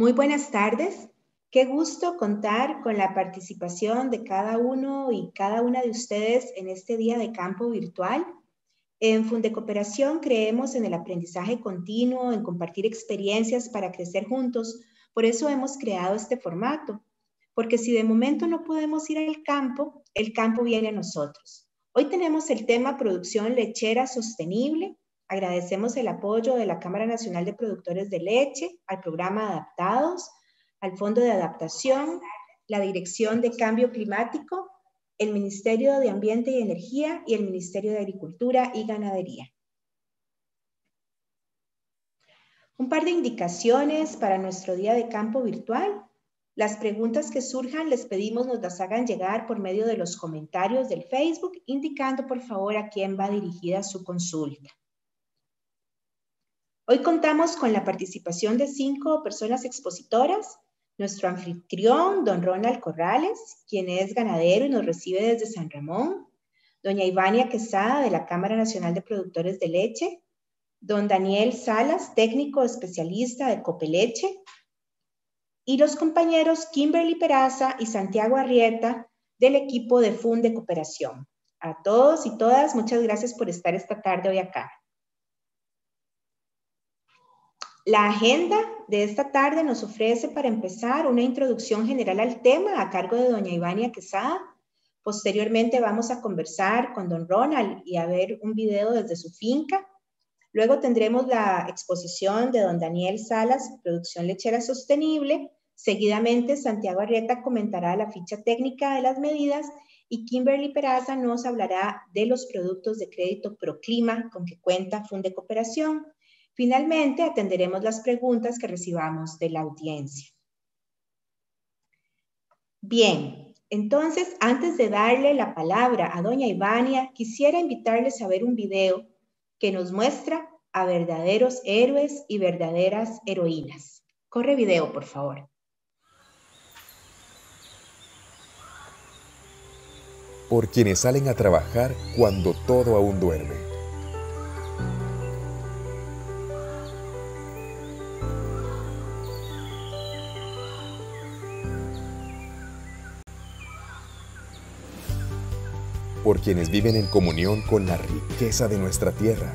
Muy buenas tardes. Qué gusto contar con la participación de cada uno y cada una de ustedes en este día de campo virtual. En Funde Cooperación creemos en el aprendizaje continuo, en compartir experiencias para crecer juntos. Por eso hemos creado este formato. Porque si de momento no podemos ir al campo, el campo viene a nosotros. Hoy tenemos el tema producción lechera sostenible Agradecemos el apoyo de la Cámara Nacional de Productores de Leche, al programa Adaptados, al Fondo de Adaptación, la Dirección de Cambio Climático, el Ministerio de Ambiente y Energía y el Ministerio de Agricultura y Ganadería. Un par de indicaciones para nuestro día de campo virtual. Las preguntas que surjan les pedimos nos las hagan llegar por medio de los comentarios del Facebook, indicando por favor a quién va dirigida su consulta. Hoy contamos con la participación de cinco personas expositoras. Nuestro anfitrión, don Ronald Corrales, quien es ganadero y nos recibe desde San Ramón. Doña Ivania Quesada, de la Cámara Nacional de Productores de Leche. Don Daniel Salas, técnico especialista de Copeleche. Y los compañeros Kimberly Peraza y Santiago Arrieta, del equipo de Funde Cooperación. A todos y todas, muchas gracias por estar esta tarde hoy acá. La agenda de esta tarde nos ofrece para empezar una introducción general al tema a cargo de doña Ivania Quesada. Posteriormente vamos a conversar con don Ronald y a ver un video desde su finca. Luego tendremos la exposición de don Daniel Salas, Producción Lechera Sostenible. Seguidamente Santiago Arrieta comentará la ficha técnica de las medidas y Kimberly Peraza nos hablará de los productos de crédito Proclima con que cuenta Funde Cooperación. Finalmente, atenderemos las preguntas que recibamos de la audiencia. Bien, entonces, antes de darle la palabra a doña Ivania, quisiera invitarles a ver un video que nos muestra a verdaderos héroes y verdaderas heroínas. Corre video, por favor. Por quienes salen a trabajar cuando todo aún duerme por quienes viven en comunión con la riqueza de nuestra tierra.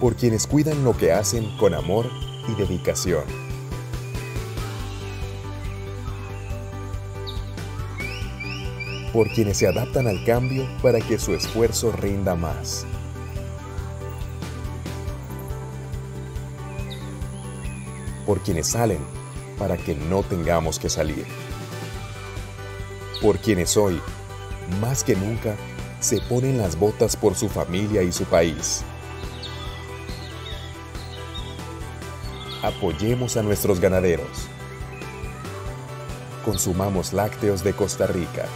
Por quienes cuidan lo que hacen con amor y dedicación. Por quienes se adaptan al cambio para que su esfuerzo rinda más. Por quienes salen para que no tengamos que salir. Por quienes hoy, más que nunca, se ponen las botas por su familia y su país. Apoyemos a nuestros ganaderos. Consumamos lácteos de Costa Rica.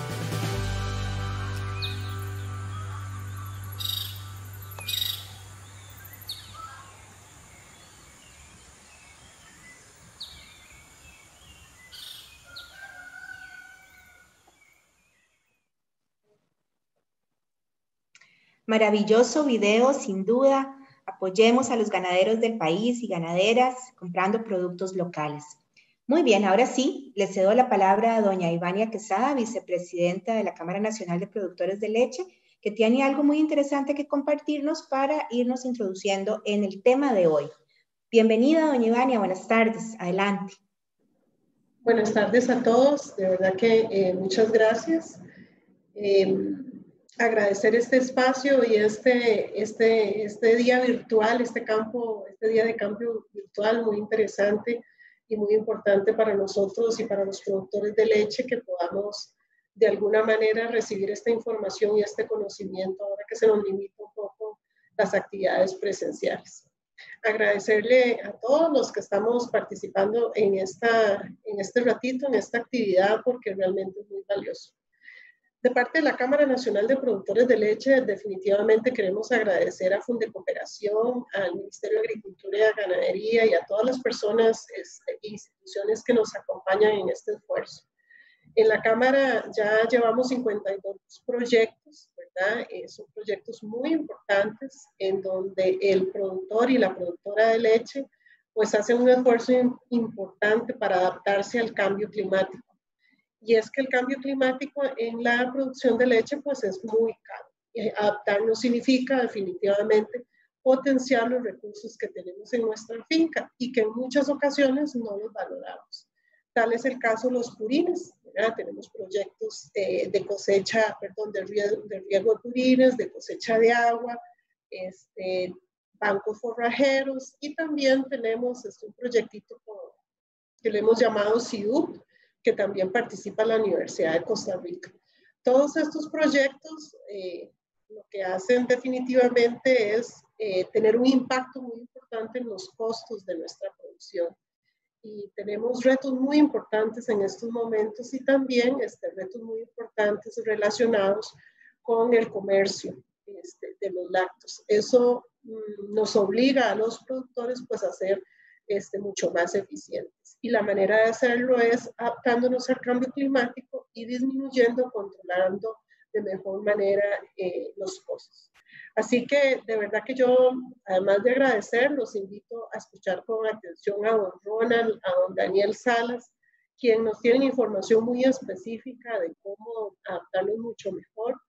Maravilloso video, sin duda. Apoyemos a los ganaderos del país y ganaderas comprando productos locales. Muy bien, ahora sí, le cedo la palabra a doña Ivania Quesada, vicepresidenta de la Cámara Nacional de Productores de Leche, que tiene algo muy interesante que compartirnos para irnos introduciendo en el tema de hoy. Bienvenida, doña Ivania, buenas tardes, adelante. Buenas tardes a todos, de verdad que eh, muchas gracias. Eh, agradecer este espacio y este, este, este día virtual, este campo, este día de campo virtual muy interesante y muy importante para nosotros y para los productores de leche que podamos de alguna manera recibir esta información y este conocimiento ahora que se nos limita un poco las actividades presenciales. Agradecerle a todos los que estamos participando en, esta, en este ratito, en esta actividad, porque realmente es muy valioso. De parte de la Cámara Nacional de Productores de Leche, definitivamente queremos agradecer a Funde Cooperación, al Ministerio de Agricultura y Ganadería y a todas las personas este, e instituciones que nos acompañan en este esfuerzo. En la Cámara ya llevamos 52 proyectos eh, son proyectos muy importantes en donde el productor y la productora de leche pues hacen un esfuerzo importante para adaptarse al cambio climático. Y es que el cambio climático en la producción de leche pues es muy caro. Eh, adaptarnos significa definitivamente potenciar los recursos que tenemos en nuestra finca y que en muchas ocasiones no los valoramos. Tal es el caso de los purines. Tenemos proyectos de cosecha, perdón, de riego, de riego, de purines, de cosecha de agua, este, bancos forrajeros y también tenemos este, un proyectito que le hemos llamado CIUP, que también participa la Universidad de Costa Rica. Todos estos proyectos eh, lo que hacen definitivamente es eh, tener un impacto muy importante en los costos de nuestra producción. Y tenemos retos muy importantes en estos momentos y también este, retos muy importantes relacionados con el comercio este, de los lácteos. Eso mm, nos obliga a los productores pues, a ser este, mucho más eficientes. Y la manera de hacerlo es adaptándonos al cambio climático y disminuyendo, controlando de mejor manera eh, los costos. Así que de verdad que yo, además de agradecer, los invito a escuchar con atención a don Ronald, a don Daniel Salas, quien nos tienen información muy específica de cómo adaptarlo mucho mejor,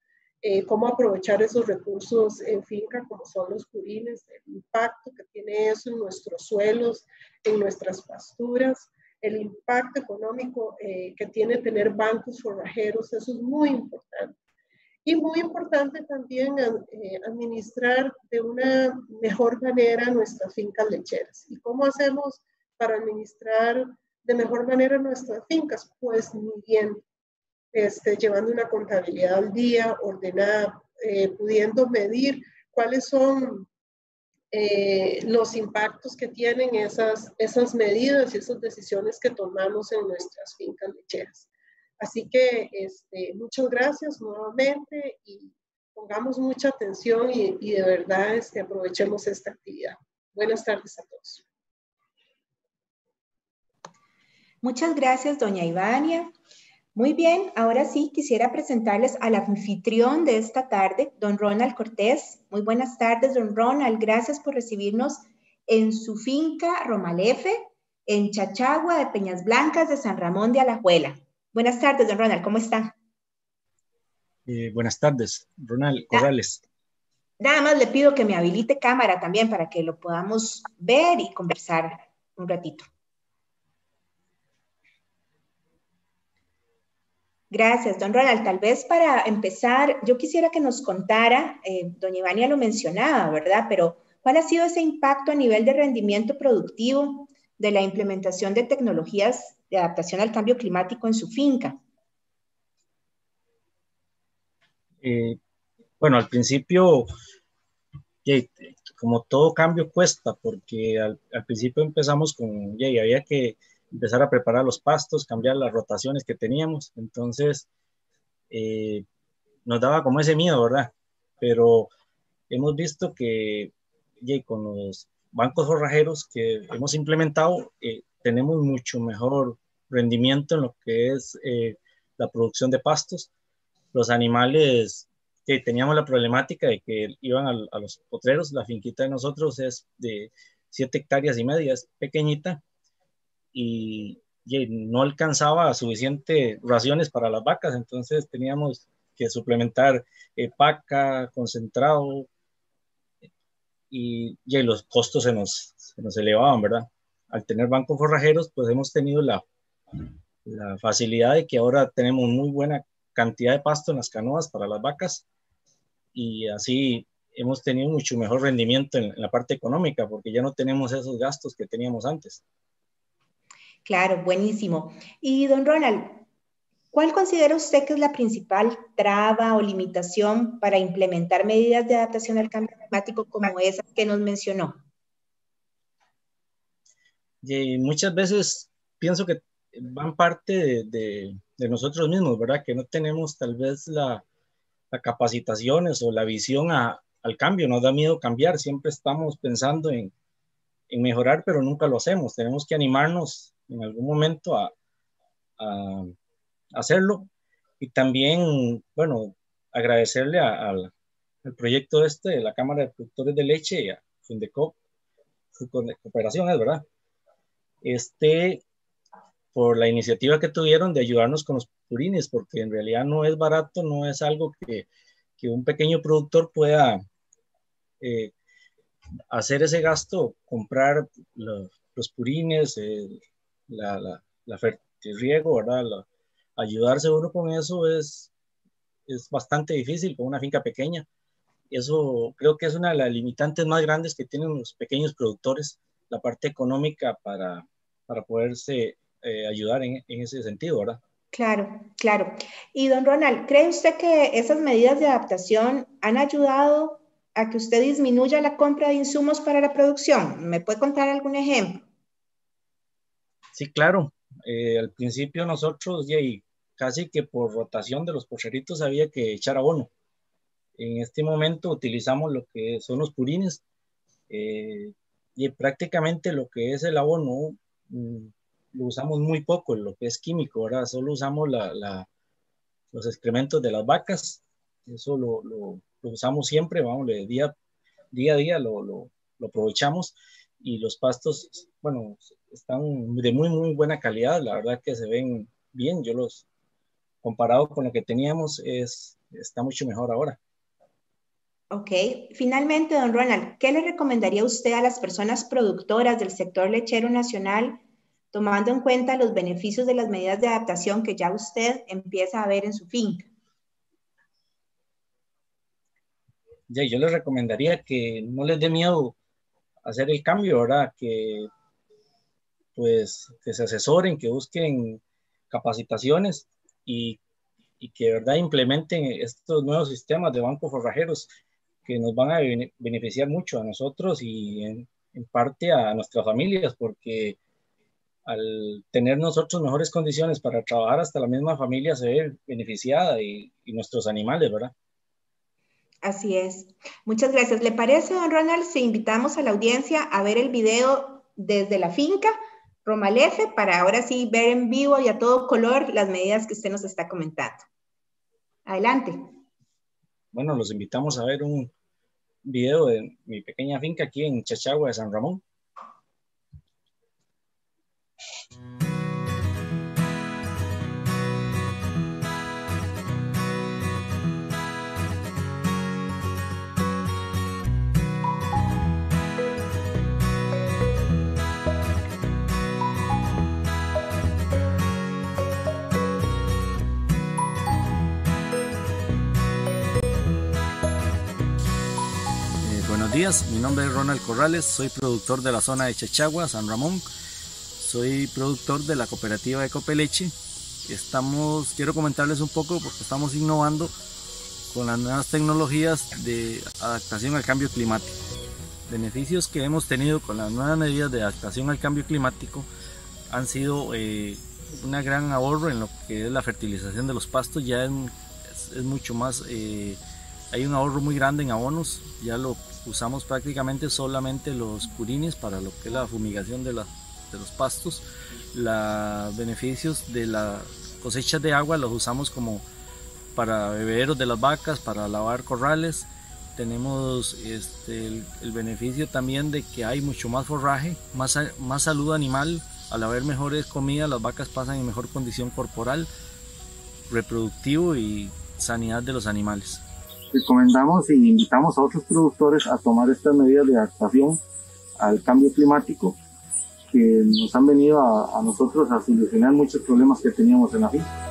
eh, cómo aprovechar esos recursos en finca, como son los purines, el impacto que tiene eso en nuestros suelos, en nuestras pasturas, el impacto económico eh, que tiene tener bancos forrajeros, eso es muy importante. Y muy importante también eh, administrar de una mejor manera nuestras fincas lecheras. ¿Y cómo hacemos para administrar de mejor manera nuestras fincas? Pues midiendo, este, llevando una contabilidad al día, ordenada, eh, pudiendo medir cuáles son eh, los impactos que tienen esas, esas medidas y esas decisiones que tomamos en nuestras fincas lecheras. Así que este, muchas gracias nuevamente y pongamos mucha atención y, de verdad este, aprovechemos esta actividad. Buenas tardes a todos. Muchas gracias, doña Ivania. Muy bien, ahora sí quisiera presentarles al anfitrión de esta tarde, don Ronald Cortés. Muy buenas tardes, don Ronald. Gracias por recibirnos en su finca Romalefe, en Chachagua de Peñas Blancas de San Ramón de Alajuela. Buenas tardes, don Ronald, ¿cómo está? Eh, buenas tardes, Ronald Corrales. Nada más le pido que me habilite cámara también para que lo podamos ver y conversar un ratito. Gracias, don Ronald. Tal vez para empezar, yo quisiera que nos contara, eh, doña Ivania lo mencionaba, ¿verdad? Pero, ¿cuál ha sido ese impacto a nivel de rendimiento productivo de la implementación de tecnologías de adaptación al cambio climático en su finca? Eh, bueno, al principio, como todo cambio cuesta, porque al, principio empezamos con, ya había que empezar a preparar los pastos, cambiar las rotaciones que teníamos, entonces eh, nos daba como ese miedo, ¿verdad? Pero hemos visto que con los bancos forrajeros que hemos implementado, eh, tenemos mucho mejor rendimiento en lo que es eh, la producción de pastos. Los animales que teníamos la problemática de que iban a, los potreros, la finquita de nosotros es de 7 hectáreas y media, es pequeñita y, no alcanzaba suficiente raciones para las vacas, entonces teníamos que suplementar eh, paca, concentrado, y, y, los costos se nos, se nos elevaban, ¿verdad? Al tener bancos forrajeros, pues hemos tenido la la facilidad de que ahora tenemos muy buena cantidad de pasto en las canoas para las vacas y así hemos tenido mucho mejor rendimiento en, la parte económica porque ya no tenemos esos gastos que teníamos antes. Claro, buenísimo. Y don Ronald, ¿cuál considera usted que es la principal traba o limitación para implementar medidas de adaptación al cambio climático como esa que nos mencionó? Muchas veces pienso que van parte de, nosotros mismos, ¿verdad? Que no tenemos tal vez la, capacitaciones o la visión al cambio, nos da miedo cambiar, siempre estamos pensando en, mejorar, pero nunca lo hacemos. Tenemos que animarnos en algún momento a, hacerlo. Y también, bueno, agradecerle al proyecto este de la Cámara de Productores de Leche y a Fundecop, Cooperación, es verdad, este, por la iniciativa que tuvieron de ayudarnos con los purines, porque en realidad no es barato, no es algo que, que un pequeño productor pueda eh, hacer ese gasto, comprar los, purines, la, la, la fertirriego, ¿verdad? ayudarse uno con eso es, es bastante difícil con una finca pequeña. Eso creo que es una de las limitantes más grandes que tienen los pequeños productores, la parte económica para, para poderse eh, ayudar en, en ese sentido, ¿verdad? Claro, claro. Y don Ronald, ¿cree usted que esas medidas de adaptación han ayudado a que usted disminuya la compra de insumos para la producción? ¿Me puede contar algún ejemplo? Sí, claro. Eh, al principio nosotros, y casi que por rotación de los pocheritos había que echar abono. En este momento utilizamos lo que son los purines eh, y prácticamente lo que es el abono mm, lo usamos muy poco, lo que es químico, ¿verdad? Solo usamos los excrementos de las vacas, eso lo, usamos siempre, vamos, día, día a día lo, aprovechamos y los pastos, bueno, están de muy, muy buena calidad, la verdad que se ven bien, yo los, comparado con lo que teníamos, es, está mucho mejor ahora. Ok, finalmente, don Ronald, ¿qué le recomendaría usted a las personas productoras del sector lechero nacional, tomando en cuenta los beneficios de las medidas de adaptación que ya usted empieza a ver en su finca? Ya, yo les recomendaría que no les dé miedo hacer el cambio, ¿verdad? Que pues que se asesoren, que busquen capacitaciones y, y que verdad implementen estos nuevos sistemas de bancos forrajeros que nos van a beneficiar mucho a nosotros y en, parte a nuestras familias, porque al tener nosotros mejores condiciones para trabajar, hasta la misma familia se ve beneficiada y, y, nuestros animales, ¿verdad? Así es. Muchas gracias. ¿Le parece, don Ronald, si invitamos a la audiencia a ver el video desde la finca Romalefe para ahora sí ver en vivo y a todo color las medidas que usted nos está comentando. Adelante. Bueno, los invitamos a ver un video de mi pequeña finca aquí en Chachagua de San Ramón. Días, mi nombre es Ronald Corrales, soy productor de la zona de Chachagua, San Ramón. Soy productor de la cooperativa de Copeleche. Estamos, quiero comentarles un poco porque estamos innovando con las nuevas tecnologías de adaptación al cambio climático. Beneficios que hemos tenido con las nuevas medidas de adaptación al cambio climático han sido eh, una gran ahorro en lo que es la fertilización de los pastos, ya es, es, mucho más, eh, hay un ahorro muy grande en abonos, ya lo usamos prácticamente solamente los purines para lo que es la fumigación de, los pastos. Los beneficios de la cosecha de agua los usamos como para bebederos de las vacas, para lavar corrales. Tenemos este, el, beneficio también de que hay mucho más forraje, más, más salud animal. Al haber mejores comidas, las vacas pasan en mejor condición corporal, reproductivo y sanidad de los animales recomendamos y invitamos a otros productores a tomar estas medidas de adaptación al cambio climático que nos han venido a, nosotros a solucionar muchos problemas que teníamos en la finca.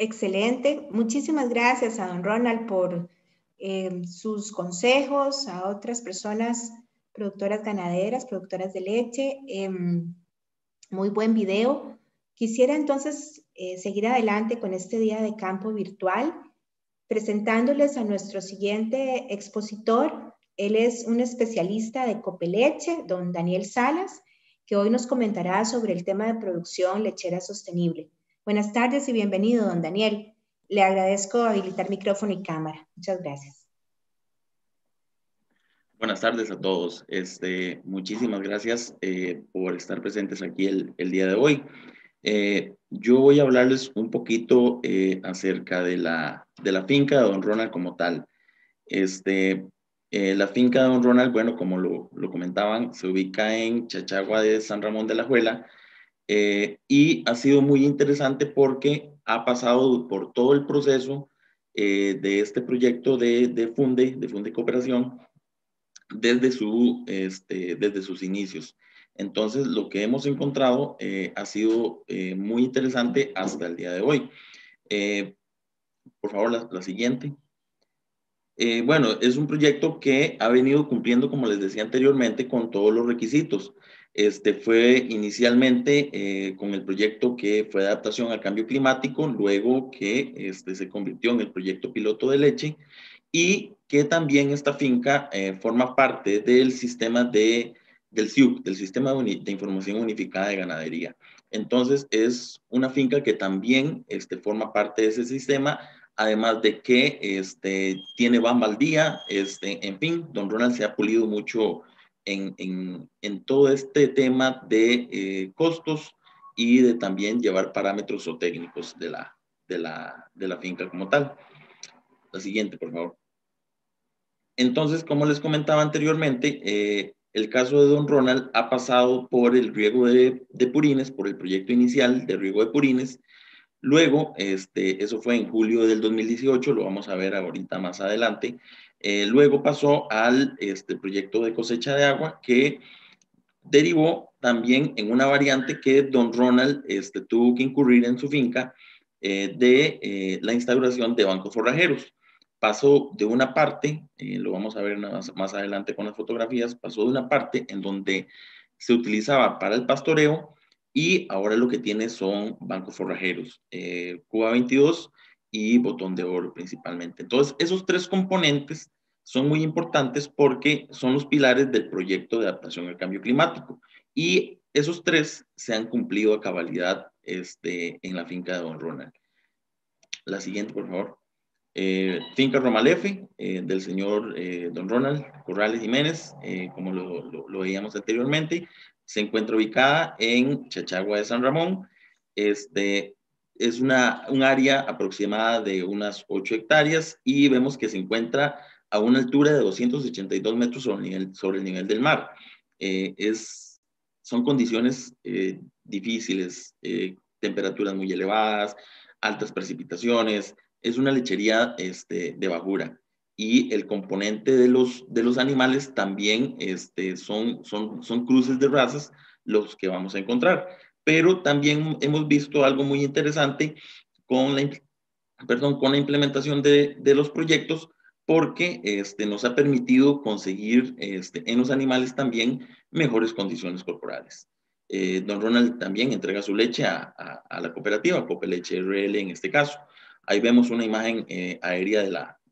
Excelente. Muchísimas gracias a don Ronald por eh, sus consejos, a otras personas productoras ganaderas, productoras de leche. Em, muy buen video. Quisiera entonces eh, seguir adelante con este día de campo virtual, presentándoles a nuestro siguiente expositor. Él es un especialista de copeleche, don Daniel Salas, que hoy nos comentará sobre el tema de producción lechera sostenible. Buenas tardes y bienvenido, don Daniel. Le agradezco habilitar micrófono y cámara. Muchas gracias. Buenas tardes a todos. Este, muchísimas gracias eh, por estar presentes aquí el, el día de hoy. Eh, yo voy a hablarles un poquito eh, acerca de la, de la finca de Don Ronald como tal. Este, la finca de Don Ronald, bueno, como lo, lo, comentaban, se ubica en Chachagua de San Ramón de la Juela y ha sido muy interesante porque ha pasado por todo el proceso de este proyecto de, de Funde, de Funde Cooperación, desde, su, este, desde sus inicios. Entonces, lo que hemos encontrado eh, ha sido eh, muy interesante hasta el día de hoy. Eh, por favor, la, la siguiente. bueno, es un proyecto que ha venido cumpliendo, como les decía anteriormente, con todos los requisitos. Este fue inicialmente con el proyecto que fue de adaptación al cambio climático, luego que este, se convirtió en el proyecto piloto de leche y que también esta finca eh, forma parte del sistema de, del SIUC, del Sistema de, Información Unificada de Ganadería. Entonces, es una finca que también este, forma parte de ese sistema, además de que este, tiene Bamba al día, este, en fin, don Ronald se ha pulido mucho en, en, en todo este tema de eh, costos y de también llevar parámetros o técnicos de la, de la, de la finca como tal. La siguiente, por favor. Entonces, como les comentaba anteriormente, eh, el caso de Don Ronald ha pasado por el riego de, purines, por el proyecto inicial de riego de purines. Luego, este, eso fue en julio del 2018, lo vamos a ver ahorita más adelante. Eh, luego pasó al este, proyecto de cosecha de agua que derivó también en una variante que Don Ronald este, tuvo que incurrir en su finca eh, de la instauración de bancos forrajeros pasó de una parte, eh, lo vamos a ver más, adelante con las fotografías, pasó de una parte en donde se utilizaba para el pastoreo y ahora lo que tiene son bancos forrajeros, eh, Cuba 22 y botón de oro principalmente. Entonces, esos tres componentes son muy importantes porque son los pilares del proyecto de adaptación al cambio climático y esos tres se han cumplido a cabalidad este, en la finca de Don Ronald. La siguiente, por favor. Eh, finca Romalefe, eh, del señor eh, don Ronald Corrales Jiménez, como lo, veíamos anteriormente, se encuentra ubicada en Chachagua de San Ramón. Este, es una, un área aproximada de unas 8 hectáreas y vemos que se encuentra a una altura de 282 metros sobre el nivel, sobre el nivel del mar. es, son condiciones difíciles, temperaturas muy elevadas, altas precipitaciones, es una lechería este, de bajura y el componente de los, de los animales también este, son, son, son cruces de razas los que vamos a encontrar. Pero también hemos visto algo muy interesante con la, perdón, con la implementación de, de los proyectos porque este, nos ha permitido conseguir este, en los animales también mejores condiciones corporales. Eh, don Ronald también entrega su leche a, a, a la cooperativa, Leche RL en este caso. Ahí vemos una imagen eh, aérea de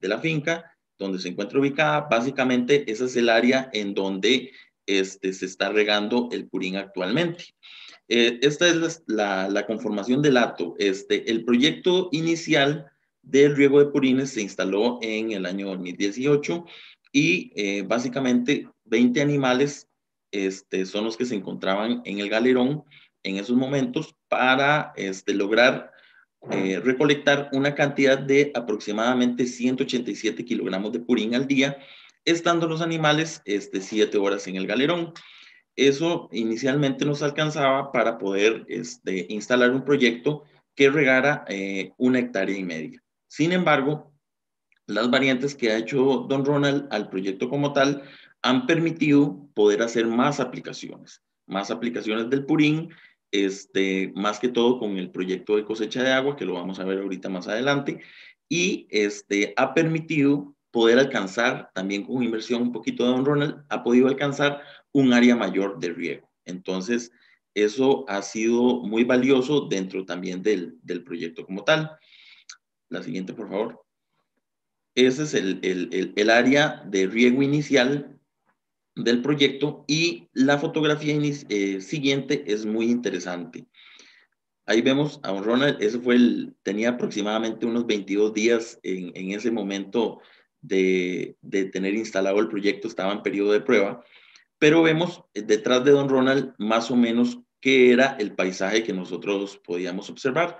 la, finca donde se encuentra ubicada. Básicamente, esa es el área en donde este, se está regando el purín actualmente. Eh, esta es la, conformación del hato. Este, el proyecto inicial del riego de purines se instaló en el año 2018 y eh, básicamente 20 animales este, son los que se encontraban en el galerón en esos momentos para este, lograr eh, recolectar una cantidad de aproximadamente 187 kilogramos de purín al día, estando los animales este, 7 horas en el galerón. Eso inicialmente nos alcanzaba para poder este, instalar un proyecto que regara eh, una hectárea y media. Sin embargo, las variantes que ha hecho Don Ronald al proyecto como tal han permitido poder hacer más aplicaciones, más aplicaciones del purín este, más que todo con el proyecto de cosecha de agua, que lo vamos a ver ahorita más adelante, y este, ha permitido poder alcanzar, también con inversión un poquito de Don Ronald, ha podido alcanzar un área mayor de riego. Entonces, eso ha sido muy valioso dentro también del, del proyecto como tal. La siguiente, por favor. Ese es el, el, el área de riego inicial del proyecto y la fotografía eh, siguiente es muy interesante. Ahí vemos a Ronald, ese fue el, tenía aproximadamente unos 22 días en, ese momento de, de tener instalado el proyecto, estaba en periodo de prueba, pero vemos detrás de don Ronald más o menos qué era el paisaje que nosotros podíamos observar.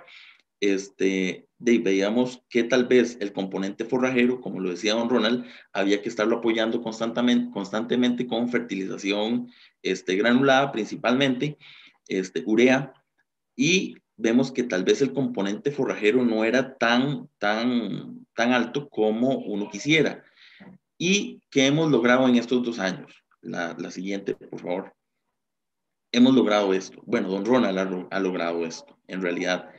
Este, de, veíamos que tal vez el componente forrajero, como lo decía don Ronald, había que estarlo apoyando constantemente, con fertilización este, granulada principalmente, este, urea, y vemos que tal vez el componente forrajero no era tan, tan, tan alto como uno quisiera. ¿Y qué hemos logrado en estos dos años? La, siguiente, por favor. Hemos logrado esto. Bueno, don Ronald ha logrado esto, en realidad.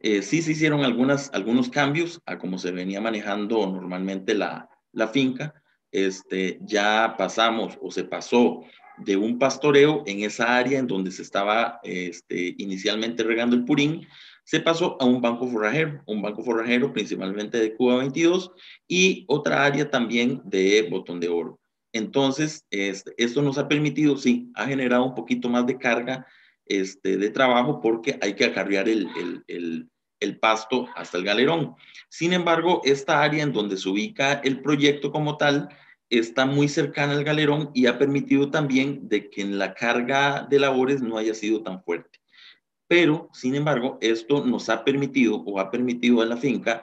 Eh, sí se hicieron algunas, algunos cambios a cómo se venía manejando normalmente la, la finca. Este, ya pasamos o se pasó de un pastoreo en esa área en donde se estaba este, inicialmente regando el purín, se pasó a un banco forrajero, un banco forrajero principalmente de Cuba 22 y otra área también de botón de oro. Entonces, este, esto nos ha permitido, sí, ha generado un poquito más de carga este, de trabajo porque hay que acarrear el, el, el pasto hasta el galerón. Sin embargo, esta área en donde se ubica el proyecto como tal, está muy cercana al galerón y ha permitido también de que la carga de labores no haya sido tan fuerte. Pero, sin embargo, esto nos ha permitido o ha permitido a la finca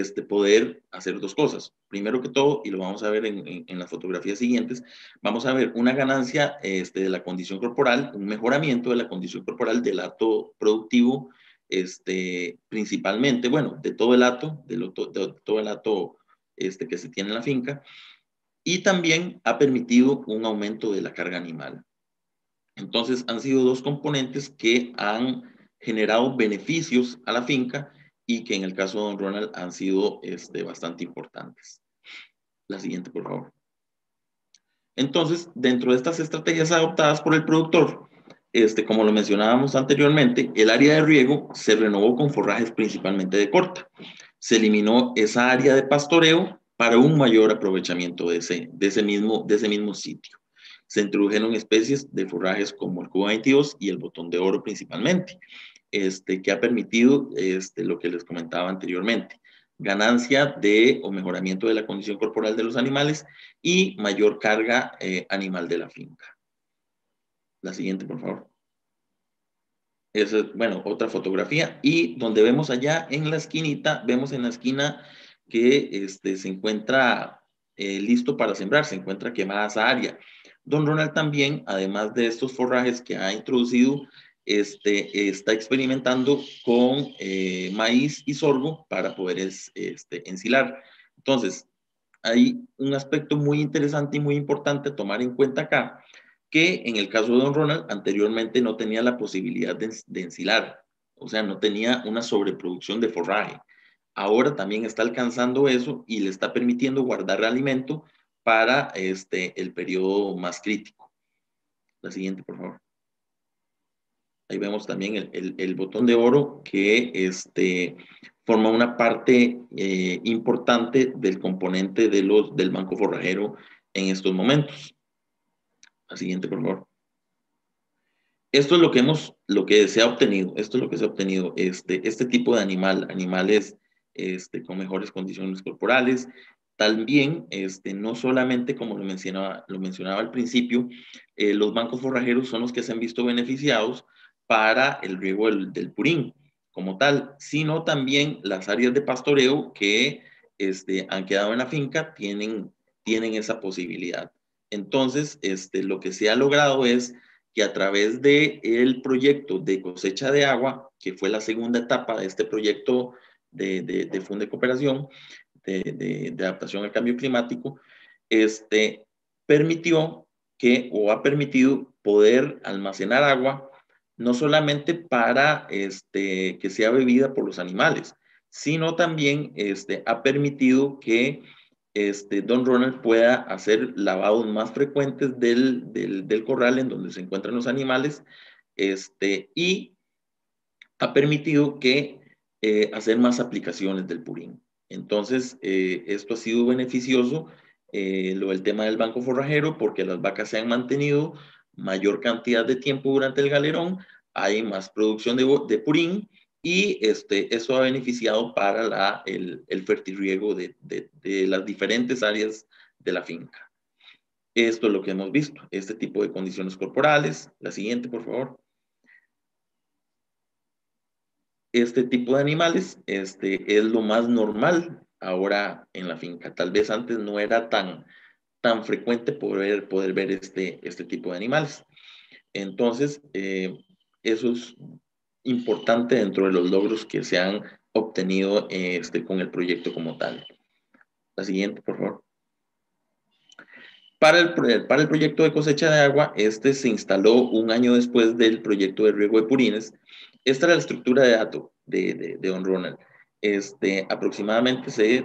este, poder hacer dos cosas. Primero que todo, y lo vamos a ver en, las fotografías siguientes, vamos a ver una ganancia este, de la condición corporal, un mejoramiento de la condición corporal del acto productivo, este, principalmente, bueno, de todo el acto, de, todo el acto este, que se tiene en la finca, y también ha permitido un aumento de la carga animal. Entonces, han sido dos componentes que han generado beneficios a la finca y que en el caso de Don Ronald han sido este, bastante importantes. La siguiente, por favor. Entonces, dentro de estas estrategias adoptadas por el productor, este, como lo mencionábamos anteriormente, el área de riego se renovó con forrajes principalmente de corta. Se eliminó esa área de pastoreo para un mayor aprovechamiento de ese, de ese, mismo, de ese mismo sitio. Se introdujeron especies de forrajes como el Cuba 22 y el botón de oro principalmente, este, que ha permitido este, lo que les comentaba anteriormente, ganancia de o mejoramiento de la condición corporal de los animales y mayor carga eh, animal de la finca. La siguiente, por favor. Es, bueno, otra fotografía. Y donde vemos allá en la esquinita, vemos en la esquina que este, se encuentra eh, listo para sembrar, se encuentra quemada esa área. Don Ronald también, además de estos forrajes que ha introducido, este, está experimentando con eh, maíz y sorgo para poder este, ensilar. Entonces, hay un aspecto muy interesante y muy importante tomar en cuenta acá, que en el caso de Don Ronald anteriormente no tenía la posibilidad de, de ensilar, o sea, no tenía una sobreproducción de forraje ahora también está alcanzando eso y le está permitiendo guardar alimento para este, el periodo más crítico. La siguiente, por favor. Ahí vemos también el, el, botón de oro que este, forma una parte eh, importante del componente de los, del banco forrajero en estos momentos. La siguiente, por favor. Esto es lo que hemos, lo que se ha obtenido, esto es lo que se ha obtenido, este, este tipo de animal, animales este, con mejores condiciones corporales. También, este, no solamente como lo mencionaba, lo mencionaba al principio, eh, los bancos forrajeros son los que se han visto beneficiados para el riego del, purín como tal, sino también las áreas de pastoreo que este, han quedado en la finca tienen, tienen esa posibilidad. Entonces, este, lo que se ha logrado es que a través del el proyecto de cosecha de agua, que fue la segunda etapa de este proyecto de, de, de Cooperación de, Adaptación al Cambio Climático, este, permitió que, o ha permitido poder almacenar agua, no solamente para este, que sea bebida por los animales, sino también este, ha permitido que este, Don Ronald pueda hacer lavados más frecuentes del, del, del, corral en donde se encuentran los animales este, y ha permitido que eh, hacer más aplicaciones del Purín. Entonces, eh, esto ha sido beneficioso, eh, lo del tema del banco forrajero, porque las vacas se han mantenido mayor cantidad de tiempo durante el galerón, hay más producción de, de purín y este, eso ha beneficiado para la, el, el fertirriego de, de, de las diferentes áreas de la finca. Esto es lo que hemos visto, este tipo de condiciones corporales. La siguiente, por favor. Este tipo de animales este, es lo más normal ahora en la finca. Tal vez antes no era tan, tan frecuente poder, poder ver este, este tipo de animales. Entonces, eh, eso es importante dentro de los logros que se han obtenido este, con el proyecto como tal. La siguiente, por favor. Para el, para el proyecto de cosecha de agua, este se instaló un año después del proyecto de riego de purines. Esta era la estructura de datos de, de, de Don Ronald. Este, aproximadamente se,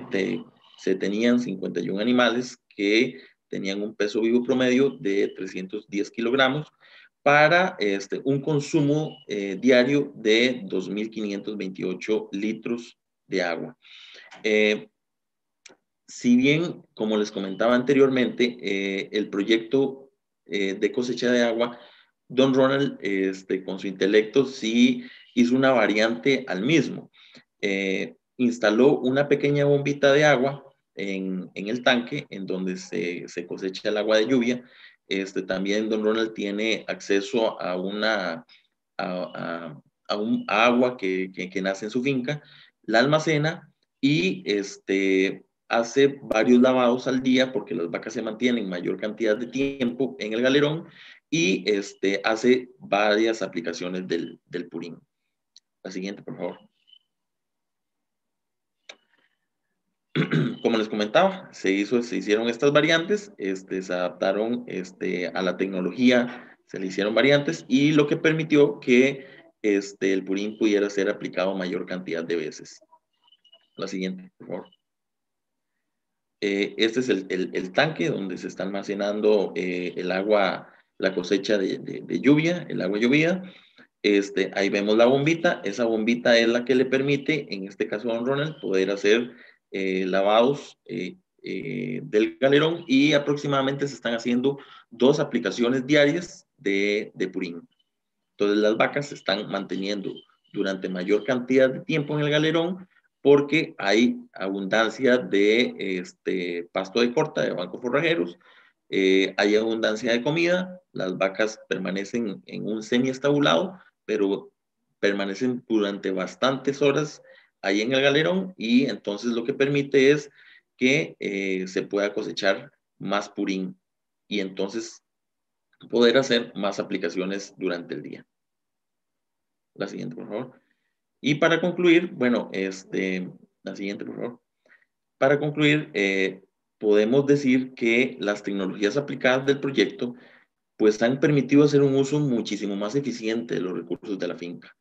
se tenían 51 animales que tenían un peso vivo promedio de 310 kilogramos para este, un consumo eh, diario de 2.528 litros de agua. Eh, si bien, como les comentaba anteriormente, eh, el proyecto de cosecha de agua, Don Ronald, este, con su intelecto, sí hizo una variante al mismo. instaló una pequeña bombita de agua en, el tanque en donde se, se cosecha el agua de lluvia este, también Don Ronald tiene acceso a una a, un agua que, que, nace en su finca, la almacena y este, hace varios lavados al día porque las vacas se mantienen mayor cantidad de tiempo en el galerón y este, hace varias aplicaciones del, del purín. La siguiente, por favor. como les comentaba, se, hizo, se hicieron estas variantes, este, se adaptaron este, a la tecnología, se le hicieron variantes y lo que permitió que este, el purín pudiera ser aplicado mayor cantidad de veces. La siguiente, por favor. Eh, este es el, el, tanque donde se está almacenando eh, el agua, la cosecha de, de, lluvia, el agua llovida. Este, ahí vemos la bombita. Esa bombita es la que le permite, en este caso a Don Ronald, poder hacer eh, lavados eh, eh, del galerón y aproximadamente se están haciendo dos aplicaciones diarias de, de purín. Entonces las vacas se están manteniendo durante mayor cantidad de tiempo en el galerón porque hay abundancia de este, pasto de corta, de bancos forrajeros, hay abundancia de comida, las vacas permanecen en un semiestabulado, pero permanecen durante bastantes horas ahí en el galerón y entonces lo que permite es que eh, se pueda cosechar más purín y entonces poder hacer más aplicaciones durante el día. La siguiente, por favor. Y para concluir, bueno, este, la siguiente, por favor. Para concluir, eh, podemos decir que las tecnologías aplicadas del proyecto pues han permitido hacer un uso muchísimo más eficiente de los recursos de la finca.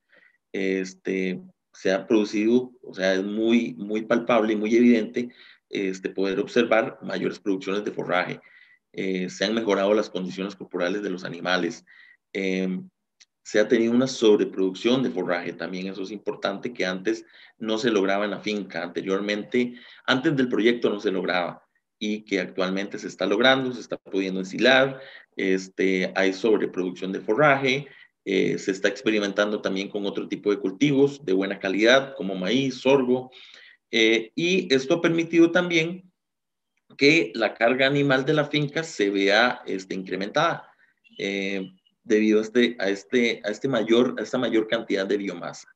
Este, se ha producido, o sea, es muy, muy palpable y muy evidente este, poder observar mayores producciones de forraje. Eh, se han mejorado las condiciones corporales de los animales. Em, se ha tenido una sobreproducción de forraje, también eso es importante, que antes no se lograba en la finca, anteriormente, antes del proyecto no se lograba y que actualmente se está logrando, se está pudiendo ensilar, este, hay sobreproducción de forraje, eh, se está experimentando también con otro tipo de cultivos de buena calidad, como maíz, sorgo, eh, y esto ha permitido también que la carga animal de la finca se vea este, incrementada eh, debido a, este, a, este, a, este mayor, a esta mayor cantidad de biomasa.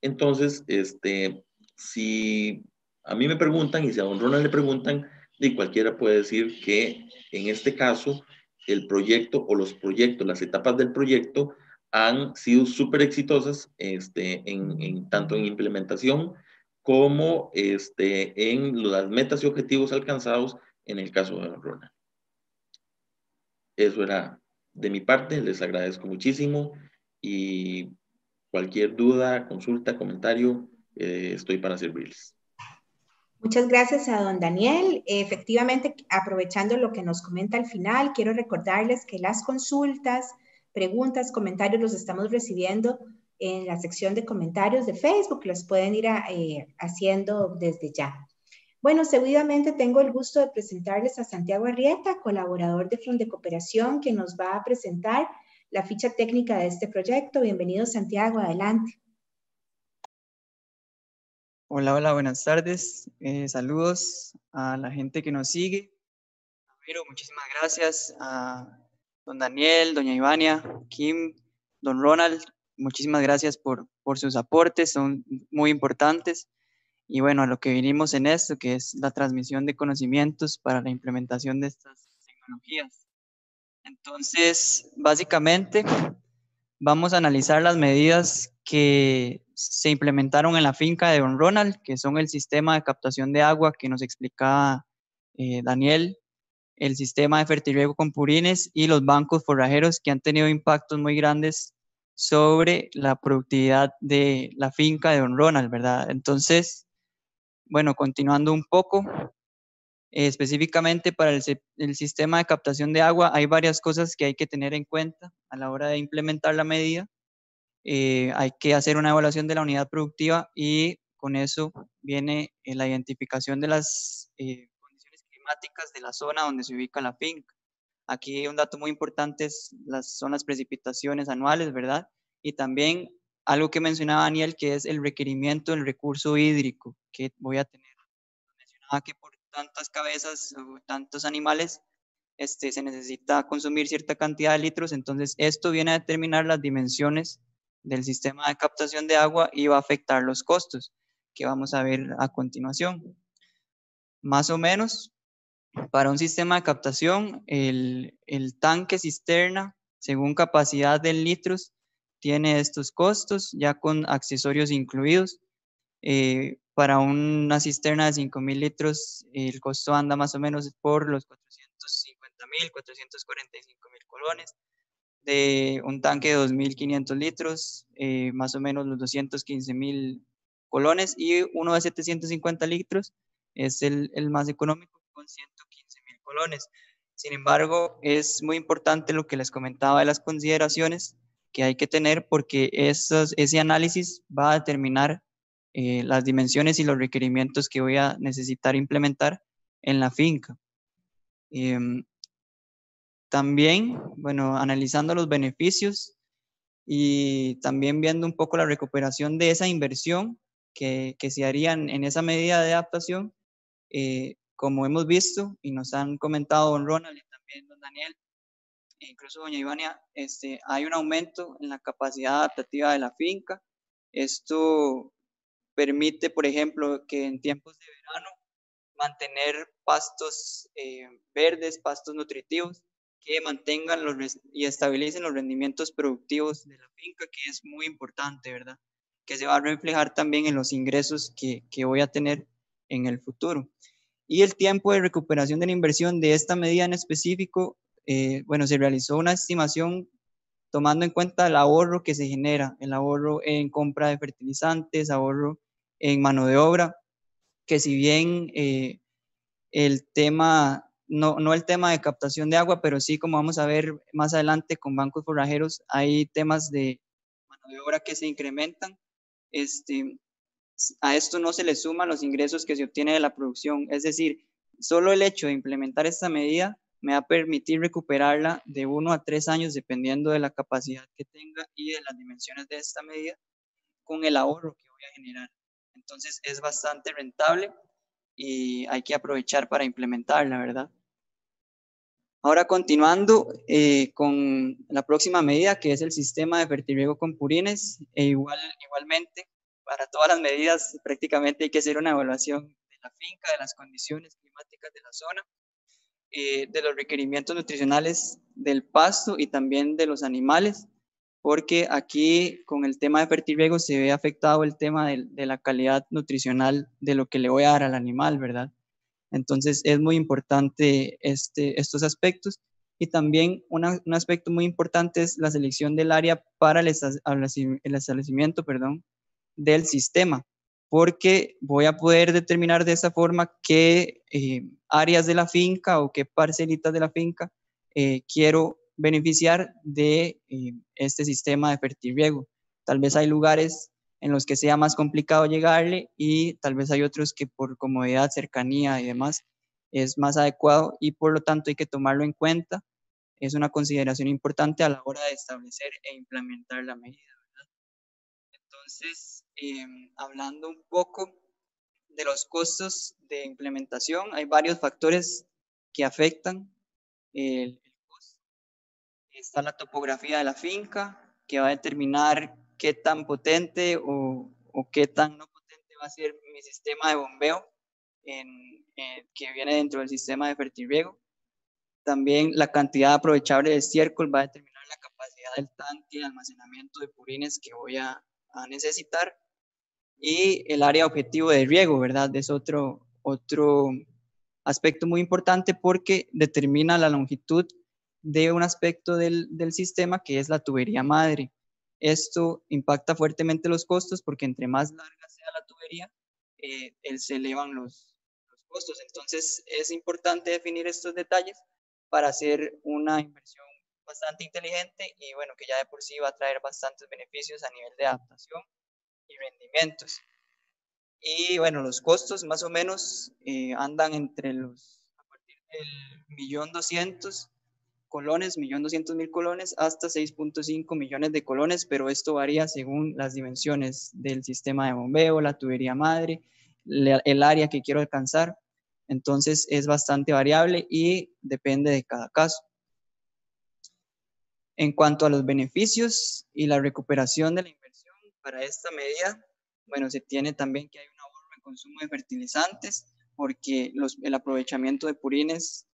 Entonces, este, si a mí me preguntan y si a don Ronald le preguntan, y cualquiera puede decir que en este caso el proyecto o los proyectos, las etapas del proyecto han sido súper exitosas este, en, tanto en implementación como este, en las metas y objetivos alcanzados en el caso de Ronald. Eso era de mi parte, les agradezco muchísimo y cualquier duda, consulta, comentario, eh, estoy para servirles. Muchas gracias a don Daniel. Efectivamente, aprovechando lo que nos comenta al final, quiero recordarles que las consultas, preguntas, comentarios los estamos recibiendo en la sección de comentarios de Facebook, los pueden ir eh, haciendo desde ya. Bueno, seguidamente tengo el gusto de presentarles a Santiago Arrieta, colaborador de Front de Cooperación, que nos va a presentar la ficha técnica de este proyecto. Bienvenido, Santiago, adelante. Hola, hola, buenas tardes. Eh, saludos a la gente que nos sigue. Pero muchísimas gracias a don Daniel, doña Ivania, Kim, don Ronald. Muchísimas gracias por, por sus aportes, son muy importantes. Y bueno, a lo que vinimos en esto, que es la transmisión de conocimientos para la implementación de estas tecnologías. Entonces, básicamente, vamos a analizar las medidas que se implementaron en la finca de Don Ronald, que son el sistema de captación de agua que nos explicaba eh, Daniel, el sistema de fertirriego con purines y los bancos forrajeros que han tenido impactos muy grandes sobre la productividad de la finca de Don Ronald, ¿verdad? Entonces, bueno, continuando un poco, específicamente para el, sistema de captación de agua, hay varias cosas que hay que tener en cuenta a la hora de implementar la medida. Eh, hay que hacer una evaluación de la unidad productiva y con eso viene eh, la identificación de las eh, condiciones climáticas de la zona donde se ubica la finca. Aquí un dato muy importante es las, son las precipitaciones anuales, ¿verdad? Y también algo que mencionaba Daniel, que es el requerimiento del recurso hídrico que voy a tener. Mencionaba que por tantas cabezas o tantos animales este, se necesita consumir cierta cantidad de litros, entonces esto viene a determinar las dimensiones del sistema de captación de agua y va a afectar los costos, que vamos a ver a continuación. Más o menos, para un sistema de captación, el, el tanque cisterna, según capacidad de litros, tiene estos costos ya con accesorios incluidos. Eh, para una cisterna de 5.000 litros, el costo anda más o menos por los 450.000, 445.000 colones. De un tanque de 2.500 litros, eh, más o menos los 215.000 colones. Y uno de 750 litros es el, el más económico con 115.000 colones. Sin embargo, es muy importante lo que les comentaba de las consideraciones que hay que tener porque ese análisis va a determinar eh, las dimensiones y los requerimientos que voy a necesitar implementar en la finca. Em, también, bueno, analizando los beneficios y también viendo un poco la recuperación de esa inversión que, que se harían en esa medida de adaptación, eh, como hemos visto y nos han comentado don Ronald y también don Daniel, incluso doña Ivania, este, hay un aumento en la capacidad adaptativa de la finca. Esto permite, por ejemplo, que en tiempos de verano mantener pastos eh, verdes, pastos nutritivos, mantengan los y estabilicen los rendimientos productivos de la finca, que es muy importante, ¿verdad? Que se va a reflejar también en los ingresos que, que voy a tener en el futuro. Y el tiempo de recuperación de la inversión de esta medida en específico eh, bueno, se realizó una estimación tomando en cuenta el ahorro que se genera, el ahorro en compra de fertilizantes, ahorro en mano de obra, que si bien eh, el tema, no, no el tema de captación de agua, pero sí como vamos a ver más adelante con bancos forrajeros, hay temas de mano de obra que se incrementan. Este, a esto no se le suman los ingresos que se obtiene de la producción, es decir, solo el hecho de implementar esta medida me va a permitir recuperarla de uno a tres años dependiendo de la capacidad que tenga y de las dimensiones de esta medida con el ahorro que voy a generar. Entonces es bastante rentable y hay que aprovechar para implementarla, ¿verdad? Ahora continuando eh, con la próxima medida que es el sistema de fertirriego con purines, e igual, igualmente para todas las medidas prácticamente hay que hacer una evaluación de la finca, de las condiciones climáticas de la zona eh, de los requerimientos nutricionales del pasto y también de los animales, porque aquí con el tema de fertirriego se ve afectado el tema de, la calidad nutricional de lo que le voy a dar al animal, ¿verdad? Entonces es muy importante este, estos aspectos. Y también un aspecto muy importante es la selección del área para el, establecimiento perdón, del sistema porque voy a poder determinar de esa forma qué eh, áreas de la finca o qué parcelitas de la finca eh, quiero beneficiar de eh, este sistema de fertirriego. Tal vez hay lugares en los que sea más complicado llegarle y tal vez hay otros que por comodidad, cercanía y demás es más adecuado y por lo tanto hay que tomarlo en cuenta. Es una consideración importante a la hora de establecer e implementar la medida. Entonces, Em, hablando un poco de los costos de implementación, hay varios factores que afectan el, costo. Está la topografía de la finca, que va a determinar qué tan potente o, qué tan no potente va a ser mi sistema de bombeo en, que viene dentro del sistema de fertirriego. También la cantidad aprovechable de estiércol va a determinar la capacidad del tanque de almacenamiento de purines que voy a, a necesitar. Y el área objetivo de riego, ¿verdad? Es otro, otro aspecto muy importante porque determina la longitud de un aspecto del, del, sistema que es la tubería madre. Esto impacta fuertemente los costos porque entre más larga sea la tubería, eh, se elevan los, los costos. Entonces es importante definir estos detalles para hacer una inversión bastante inteligente y bueno, que ya de por sí va a traer bastantes beneficios a nivel de adaptación y rendimientos. Y bueno, los costos más o menos eh, andan entre los, a partir del millón doscientos colones, millón doscientos mil colones, hasta 6.5 millones de colones, pero esto varía según las dimensiones del sistema de bombeo, la tubería madre, el área que quiero alcanzar. Entonces es bastante variable y depende de cada caso. En cuanto a los beneficios y la recuperación de la inversión para esta medida, bueno, se tiene también que hay un ahorro en consumo de fertilizantes porque el aprovechamiento de purines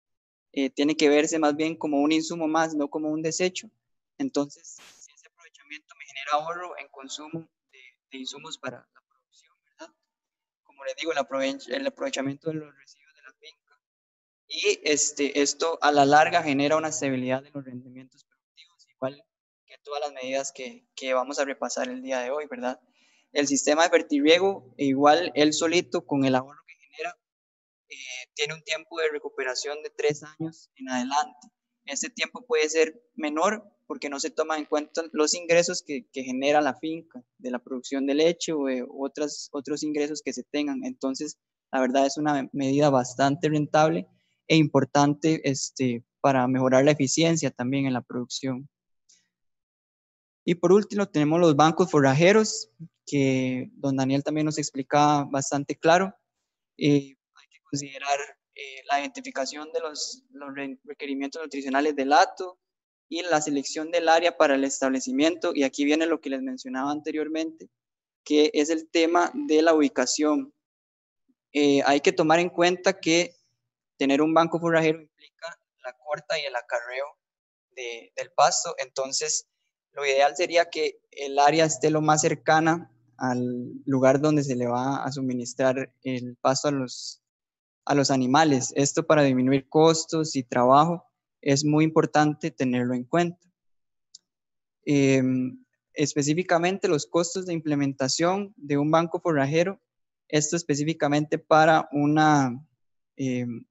eh, tiene que verse más bien como un insumo más, no como un desecho. Entonces, ese aprovechamiento me genera ahorro en consumo de, insumos para la producción, ¿verdad? Como les digo, el, aprovechamiento de los residuos de la finca. Y este, esto a la larga genera una estabilidad de los rendimientos productivos, igual que todas las medidas que, que vamos a repasar el día de hoy, ¿verdad? El sistema de fertirriego, igual él solito con el ahorro tiene un tiempo de recuperación de tres años en adelante. Ese tiempo puede ser menor porque no se toman en cuenta los ingresos que, genera la finca de la producción de leche o otras, otros ingresos que se tengan. Entonces, la verdad es una medida bastante rentable e importante este, para mejorar la eficiencia también en la producción. Y por último, tenemos los bancos forrajeros, que don Daniel también nos explicaba bastante claro. Eh, considerar eh, la identificación de los, requerimientos nutricionales del acto y la selección del área para el establecimiento. Y aquí viene lo que les mencionaba anteriormente, que es el tema de la ubicación. Eh, hay que tomar en cuenta que tener un banco forrajero implica la corta y el acarreo del pasto. Entonces, lo ideal sería que el área esté lo más cercana al lugar donde se le va a suministrar el pasto a los, a los animales. Esto para disminuir costos y trabajo es muy importante tenerlo en cuenta. Em, específicamente los costos de implementación de un banco forrajero, esto específicamente para una, em,